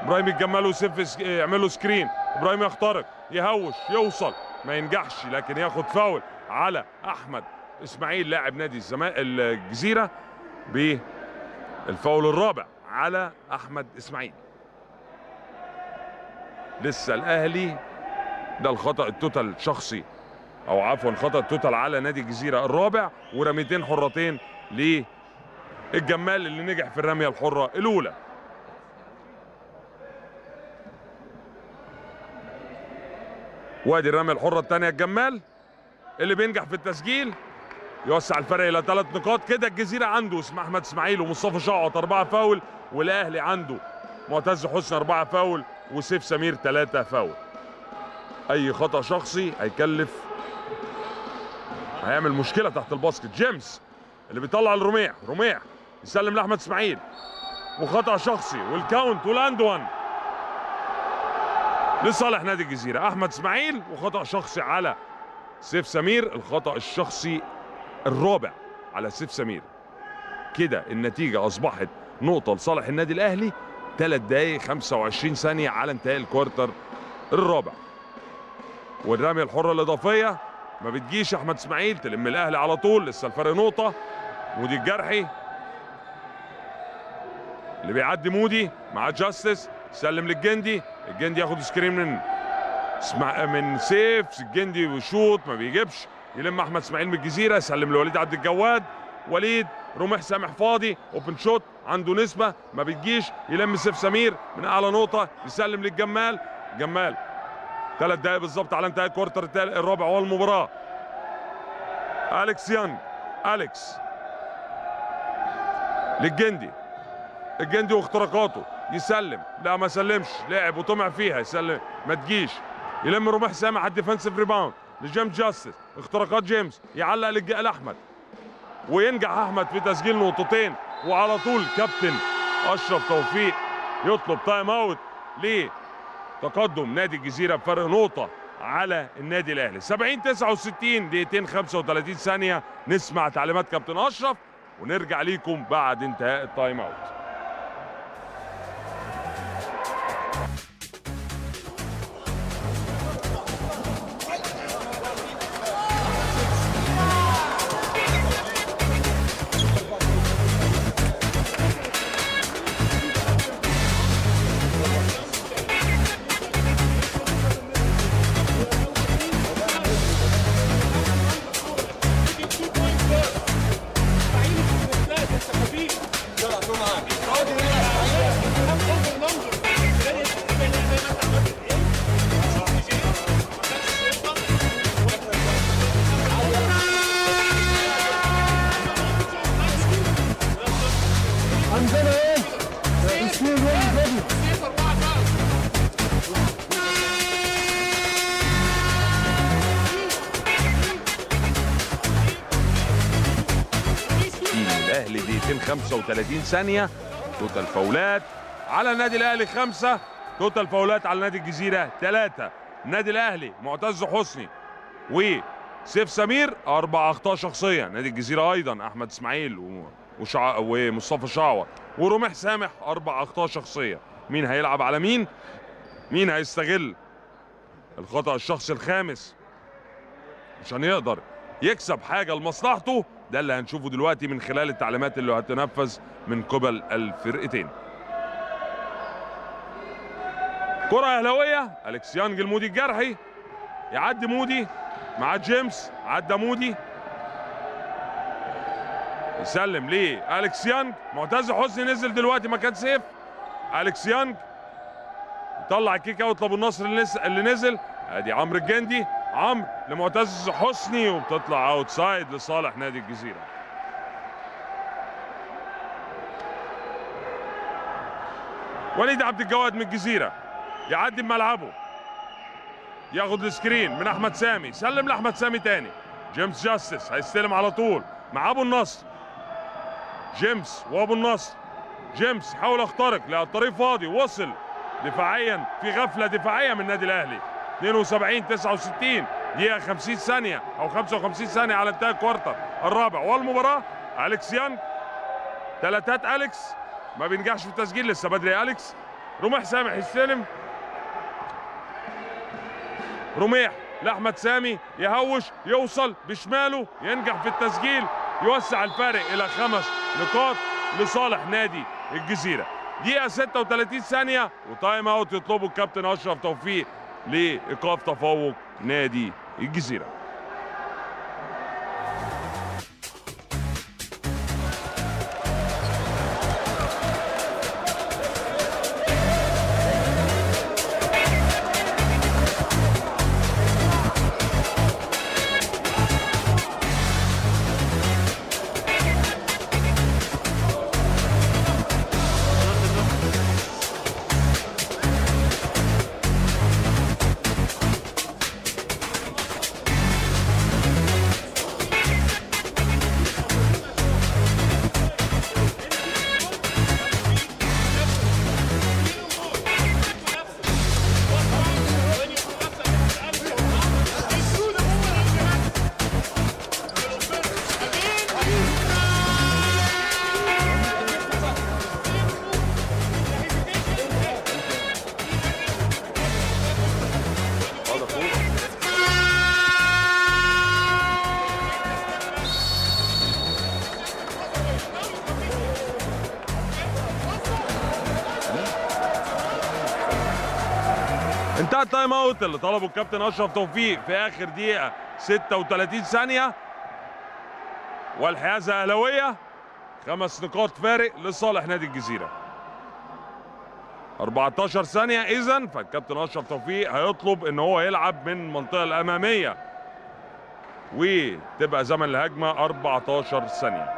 A: إبراهيم الجمال وسيف يعملوا screen. إبراهيم يخترق يهوش يوصل. ما ينجحش لكن ياخد فاول على أحمد إسماعيل لاعب نادي الزمان الجزيرة بالفاول الرابع على أحمد إسماعيل. لسه الأهلي ده الخطأ ال total شخصي أو عفوا خطأ ال total على نادي الجزيرة الرابع ورميتين حرتين للجمال اللي نجح في الرمية الحرة الأولى. وادي الرمية الحرة الثانية الجمال اللي بينجح في التسجيل يوسع الفرق إلى ثلاث نقاط. كده الجزيرة عنده اسمه أحمد إسماعيل ومصطفى شعوط أربعة فاول والأهلي عنده معتز حسني أربعة فاول وسيف سمير ثلاثة فاول. أي خطأ شخصي هيكلف هيعمل مشكلة تحت ال basket. جيمس اللي بيطلع لرميح رميح يسلم لأحمد إسماعيل. وخطأ شخصي وال count وال and one لصالح نادي الجزيرة. أحمد إسماعيل وخطأ شخصي على سيف سمير الخطأ الشخصي الرابع على سيف سمير. كده النتيجة أصبحت نقطة لصالح النادي الأهلي. 3 دقائق 25 ثانية على انتهاء الكوارتر الرابع. والرمية الحرة الإضافية ما بتجيش أحمد إسماعيل تلم الأهلي على طول لسه الفرق نقطة. مودي الجرحي اللي بيعدي مودي مع جاستس سلم للجندي. الجندي ياخد screen من اسمع من سيف الجندي وشوط ما بيجيبش. يلم أحمد إسماعيل من الجزيرة يسلم لوليد عبد الجواد. وليد رميح سامح فاضي open shot عنده نسبة ما بتجيش. يلم سيف سمير من أعلى نقطة يسلم للجمال. جمال ثلاث دقائق بالظبط على انتهاء ال quarter الرابع والمباراة. أليكس يانج أليكس. للجندي الجندي واختراقاته. يسلم. لا ما سلمش. لعب وطمع فيها يسلم. ما تجيش. يلم رميح سامح على ال defensive rebound لجيمس جاستس. اختراقات جيمس. يعلق للجال احمد وينجح أحمد في تسجيل نقطتين. وعلى طول كابتن. أشرف توفيق يطلب time out لتقدم نادي الجزيرة بفرق نقطة على النادي الأهلي. 70 69 دقيقتين 35 ثانية. نسمع تعليمات كابتن أشرف ونرجع ليكم بعد انتهاء ال time out 30 ثانية. total فاولات على النادي الأهلي خمسة. total فاولات على نادي الجزيرة ثلاثة النادي الأهلي معتز حسني وسيف سمير أربع أخطاء شخصية. نادي الجزيرة أيضا أحمد إسماعيل وشع... ومصطفى شعور ورميح سامح أربع أخطاء شخصية. مين هيلعب على مين؟ مين هيستغل الخطأ الشخصي الخامس؟ عشان يقدر يكسب حاجة لمصلحته. ده اللي هنشوفه دلوقتي من خلال التعليمات اللي هتنفذ من قبل الفرقتين. كرة أهلاوية أليكس يانج لمودي الجرحي يعدي مودي مع جيمس عدى مودي. يسلم ليه أليكس يانج. معتز حسني نزل دلوقتي مكان سيف. أليكس يانج يطلع ال kick out لأبو النصر اللي نزل. أدي عمرو الجندي. عمرو لمعتز حسني وبتطلع outside لصالح نادي الجزيرة. وليد عبد الجواد من الجزيرة يعدي بملعبه. ياخد ال screen من أحمد سامي سلم لأحمد سامي تاني. جيمس جاستس هيستلم على طول مع أبو النصر. جيمس وأبو النصر. جيمس حاول يخترق لا الطريق فاضي وصل دفاعيا في غفلة دفاعية من النادي الأهلي. 72 69 دقيقة 50 ثانية أو 55 ثانية على انتهاء الكوارتر. الرابع والمباراة أليكس يانج ثلاثات أليكس. ما بينجحش في التسجيل لسه. بدري أليكس. رميح سامح يستلم رميح لأحمد سامي. يهوش يوصل بشماله. ينجح في التسجيل. يوسع الفارق إلى خمس نقاط لصالح نادي الجزيرة. دقيقة 36 ثانية. وتايم أوت يطلبه الكابتن أشرف توفيق. لإيقاف تفوق نادي الجزيرة. ال time out اللي طلبه الكابتن أشرف توفيق في آخر دقيقة 36 ثانية. والحيازة أهلاوية. خمس نقاط فارق لصالح نادي الجزيرة. 14 ثانية اذا فالكابتن أشرف توفيق هيطلب إن هو يلعب من المنطقة الأمامية. وتبقى زمن الهجمة 14 ثانية.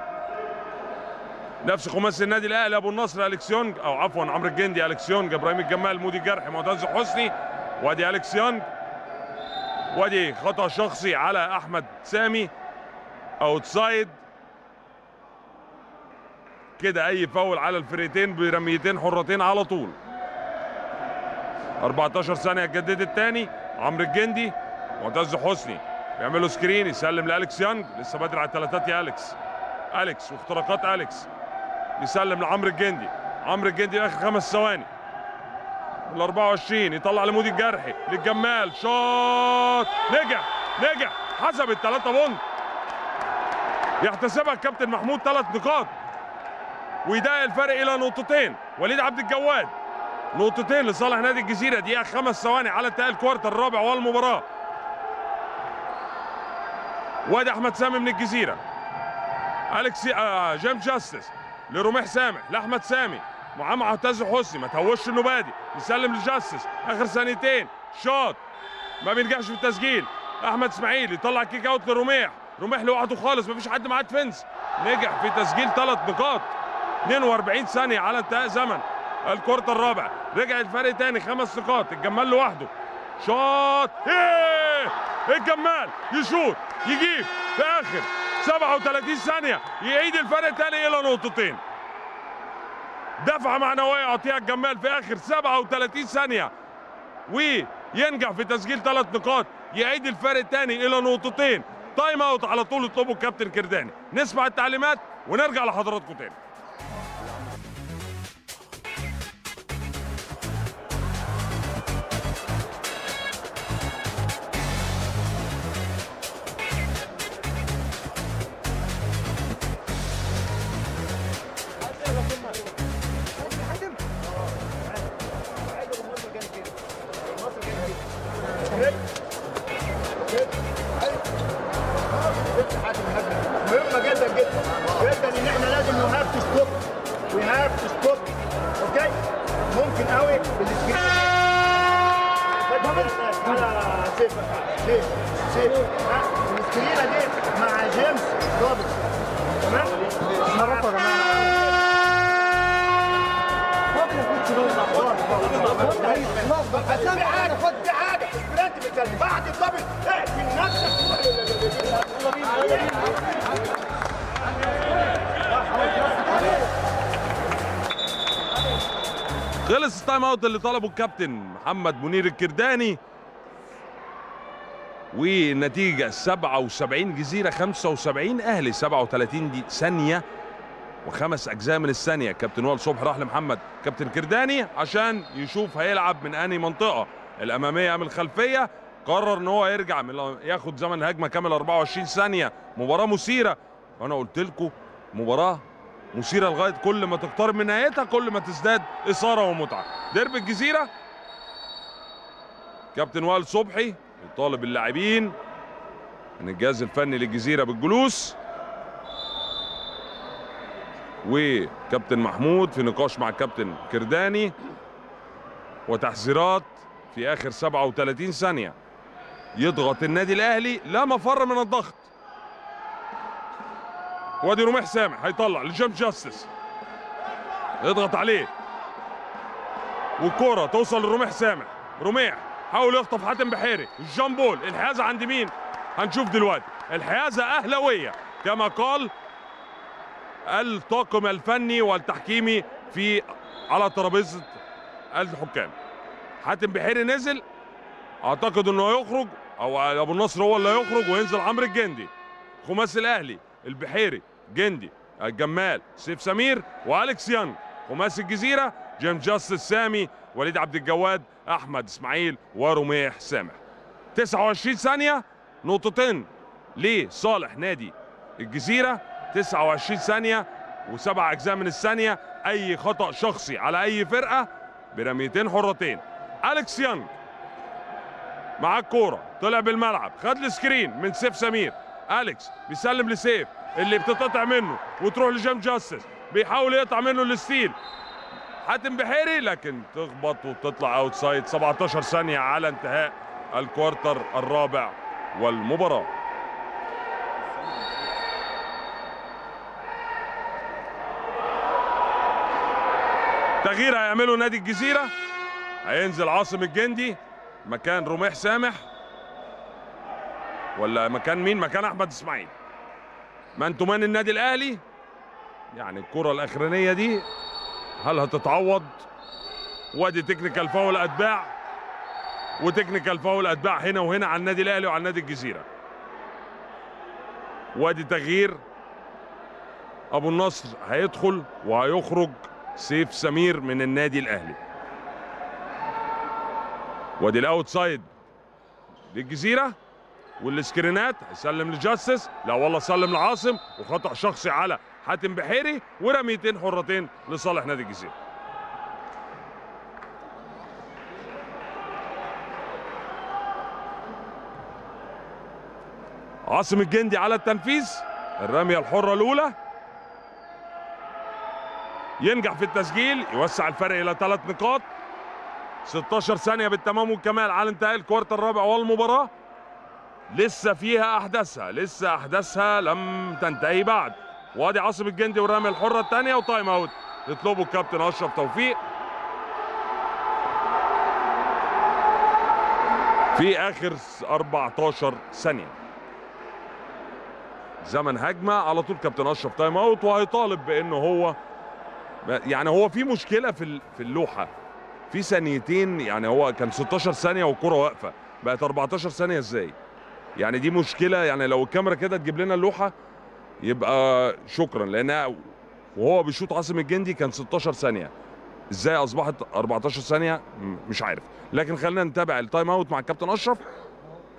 A: نفس خماسي النادي الأهلي أبو النصر اليكس يونج أو عفوا عمرو الجندي اليكس يونج إبراهيم الجمال مودي الجرحي معتز حسني وادي أليكس يونج وادي خطأ شخصي على أحمد سامي. outside كده أي فاول على الفريقين برميتين حرتين على طول. 14 ثانية اتجدد الثاني. عمرو الجندي معتز حسني. بيعملوا screen يسلم لالكس يانج لسه بدري على الثلاثات يا أليكس. أليكس واختراقات أليكس. يسلم لعمرو الجندي. عمرو الجندي آخر خمس ثواني. ال 24 يطلع لمودي الجرحي للجمال shoot نجح نجح حسب الثلاثه point. يحتسبها الكابتن محمود ثلاث نقاط. ويضيق الفرق إلى نقطتين. وليد عبد الجواد نقطتين لصالح نادي الجزيرة. دقيقة خمس ثواني على انتهاء ال quarter الرابع والمباراة. وادي أحمد سامي من الجزيرة. اليكس آه جيم جاستس لرميح سامح لأحمد سامي. معاه معتز حسني ما تهوش انه body. يسلم لجاستس آخر ثانيتين. shoot ما بينجحش في التسجيل. أحمد إسماعيل يطلع kick out لرميح. رميح لوحده خالص ما فيش حد معاه defense. نجح في تسجيل ثلاث نقاط. 42 ثانية على انتهاء زمن ال quarter الرابع. رجع الفرق تاني. خمس نقاط. الجمال لوحده. shoot إيه! الجمال. يشوط. يجيب. في آخر 37 ثانية. يعيد الفرق تاني إلى نقطتين. دفعه معنويه يعطيها الجمال في آخر 37 ثانية. وينجح في تسجيل ثلاث نقاط يعيد الفرق تاني إلى نقطتين. time out على طول طلبه الكابتن كرداني. نسمع التعليمات ونرجع لحضراتكم تاني. اوت اللي طلبه الكابتن محمد منير الكرداني. والنتيجة 77 جزيرة 75 أهلي 37 دي ثانية وخمس أجزاء من الثانية. كابتن وائل صبحي راح لمحمد. كابتن كرداني عشان يشوف هيلعب من أنهي منطقة. الأمامية أم الخلفية؟ قرر إن هو يرجع ياخد زمن الهجمة كامل 24 ثانية. مباراة مثيرة. وأنا قلت لكم مباراة مثيرة لغاية كل ما تقترب من نهايتها كل ما تزداد إثارة ومتعة. ديربي الجزيرة. كابتن وائل صبحي يطالب اللاعبين من الجهاز الفني للجزيرة بالجلوس. وكابتن محمود في نقاش مع الكابتن كرداني. وتحذيرات في آخر 37 ثانية. يضغط النادي الأهلي لا مفر من الضغط. وادي رميح سامح هيطلع لجيم جاستس. يضغط عليه. والكرة توصل لرميح سامح. رميح حاول يخطف حاتم بحيري. ال jump ball الحيازة عند مين؟ هنشوف دلوقتي. الحيازة أهلاوية كما قال الطاقم الفني والتحكيمي في على ترابيزة الحكام. حاتم بحيري نزل. أعتقد إنه هيخرج أو أبو النصر هو اللي هيخرج وينزل عمرو الجندي. خماسي الأهلي البحيري. جندي الجمال سيف سمير والكس يانج خماسي الجزيرة جيم جاستس سامي وليد عبد الجواد أحمد إسماعيل ورميح سامح. 29 ثانية نقطتين لصالح نادي الجزيرة. 29 ثانية وسبع أجزاء من الثانية أي خطأ شخصي على أي فرقة؟ برميتين حرتين. أليكس يانج مع الكوره طلع بالملعب خد ال screen من سيف سمير. أليكس بيسلم لسيف. اللي بتتقطع منه وتروح لجيم جاستس بيحاول يقطع منه ال steal. حاتم بحيري لكن تخبط وتطلع outside 17 ثانية على انتهاء ال quarter الرابع والمباراة. تغيير هيعمله نادي الجزيرة. هينزل عاصم الجندي. مكان رميح سامح. ولا مكان مين؟ مكان أحمد إسماعيل. من تمان النادي الأهلي؟ يعني الكرة الأخرانية دي هل هتتعوض؟ وادي تكنيكال فاول أتباع وتكنيكال فاول أتباع هنا وهنا على النادي الأهلي وعلى نادي الجزيرة. وادي تغيير أبو النصر هيدخل وهيخرج سيف سمير من النادي الأهلي. وادي ال outside للجزيرة. والسكرينات هيسلم لجاستس. لا والله سلم لعاصم وخطأ شخصي على حاتم بحيري ورميتين حرتين لصالح نادي الجزيرة. عاصم الجندي على التنفيذ. الرمية الحرة الأولى. ينجح في التسجيل يوسع الفرق إلى ثلاث نقاط. 16 ثانية بالتمام والكمال على انتهاء الكوارتر الرابع والمباراة. لسه فيها أحداثها لسه أحداثها لم تنتهي بعد. وادي عاصم الجندي والرمية الحرة الثانية وتايم أوت. يطلبه الكابتن أشرف توفيق. في آخر 14 ثانية. زمن هجمة على طول كابتن أشرف تايم أوت وهيطالب بأنه هو يعني هو في مشكلة في في اللوحة. في ثانيتين يعني هو كان 16 ثانية والكرة واقفة. بقت 14 ثانية إزاي؟ يعني دي مشكلة يعني لو الكاميرا كده تجيب لنا اللوحة يبقى شكرا لانها وهو بيشوط عاصم الجندي كان 16 ثانية. إزاي أصبحت 14 ثانية؟ مش عارف. لكن خلينا نتابع ال time out مع الكابتن أشرف.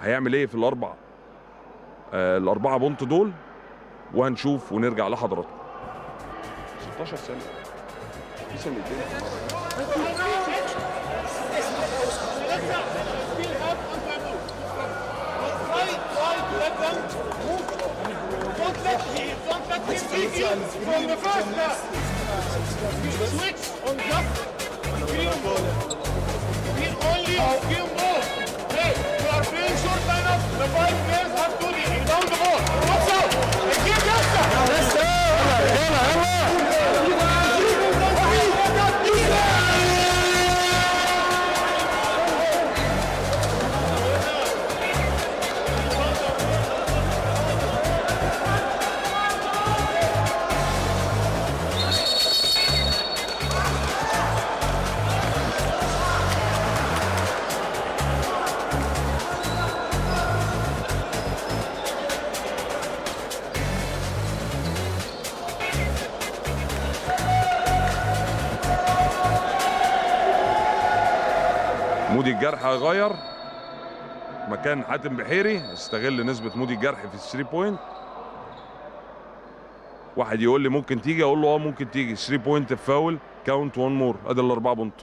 A: هيعمل إيه في الاربع آه الأربعة point دول. وهنشوف ونرجع لحضراتكم. 16
B: ثانية. is speaking from the first half. You switch on just green ball. We only green ball. Hey, you are playing short lineup. The five players have to be down the ball. What's up? Keep just that.
A: Yes, sir. Yalla, yalla, yalla. الجرحي هيغير مكان حاتم بحيري استغل نسبة مودي الجرحي في ال three point. واحد يقول لي ممكن تيجي أقول له آه ممكن تيجي. 3 point foul count one more. أدي الأربعة point.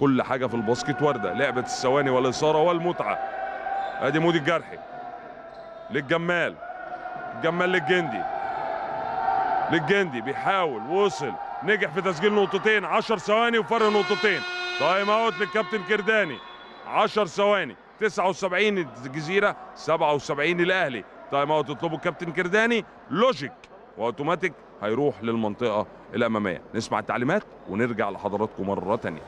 A: كل حاجة في ال basket واردة. لعبه الثواني والإثارة والمتعة. أدي مودي الجرحي. للجمال. الجمال للجندي. للجندي بيحاول وصل نجح في تسجيل نقطتين. 10 ثواني وفرق نقطتين. time out للكابتن كرداني 10 ثواني. 79 الجزيرة 77 الأهلي. time out يطلبه الكابتن كرداني؟ logic و automatic هيروح للمنطقة الأمامية. نسمع التعليمات ونرجع لحضراتكم مرة تانية.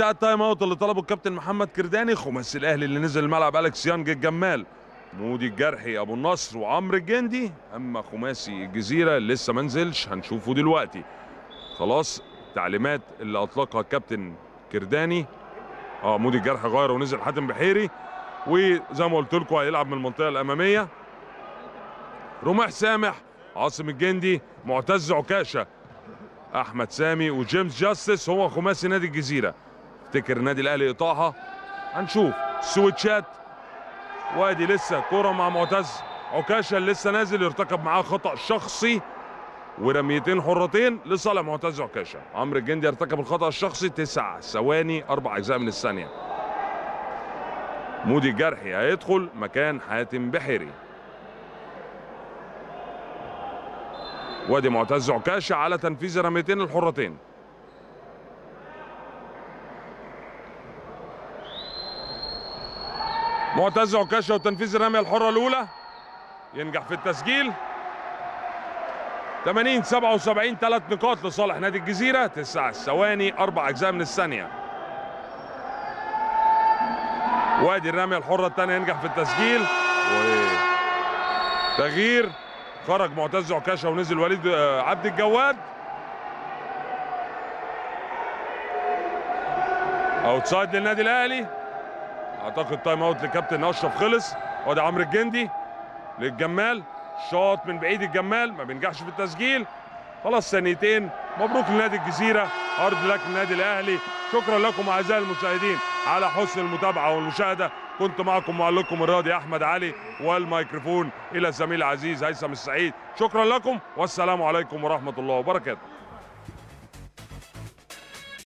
A: انتهى ال time out اللي طلبه الكابتن محمد كرداني خماسي الأهلي اللي نزل الملعب أليكس يانج الجمال. مودي الجرحي أبو النصر وعمرو الجندي. أما خماسي الجزيرة لسه ما نزلش هنشوفه دلوقتي. خلاص تعليمات اللي أطلقها الكابتن كرداني. آه مودي الجرحي غير ونزل حاتم بحيري. وزي ما قلت لكم هيلعب من المنطقة الأمامية. رماح سامح عاصم الجندي معتز عكاشة. أحمد سامي وجيمس جاستس هو خماسي نادي الجزيرة. افتكر النادي الأهلي قطعها هنشوف. سويتشات. وادي لسه كرة مع معتز. عكاشة لسه نازل يرتكب معاه خطأ شخصي. ورميتين حرتين لصالح معتز عكاشة عمرو الجندي يرتكب الخطأ الشخصي تسع ثواني أربع أجزاء من الثانية. مودي الجرحي هيدخل مكان حاتم بحيري. وادي معتز عكاشة على تنفيذ الرميتين الحرتين. معتز عكاشة وتنفيذ الرمية الحرة الأولى. ينجح في التسجيل. 80 77 ثلاث نقاط لصالح نادي الجزيرة. تسع ثواني أربع أجزاء من الثانية. وادي الرمية الحرة الثانية ينجح في التسجيل. تغيير خرج معتز عكاشة ونزل وليد آه، عبد الجواد. outside للنادي الأهلي. أعتقد time out لكابتن أشرف خلص. وأدي عمرو الجندي للجمال. شاط من بعيد الجمال ما بينجحش في التسجيل. خلاص ثانيتين. مبروك لنادي الجزيرة. hard luck للنادي الأهلي. شكرا لكم أعزائي المشاهدين على حسن المتابعة والمشاهدة. كنت معكم معلقكم الرياضي أحمد علي والميكروفون إلى الزميل العزيز هيثم السعيد. شكرا لكم. والسلام عليكم ورحمة الله وبركاته.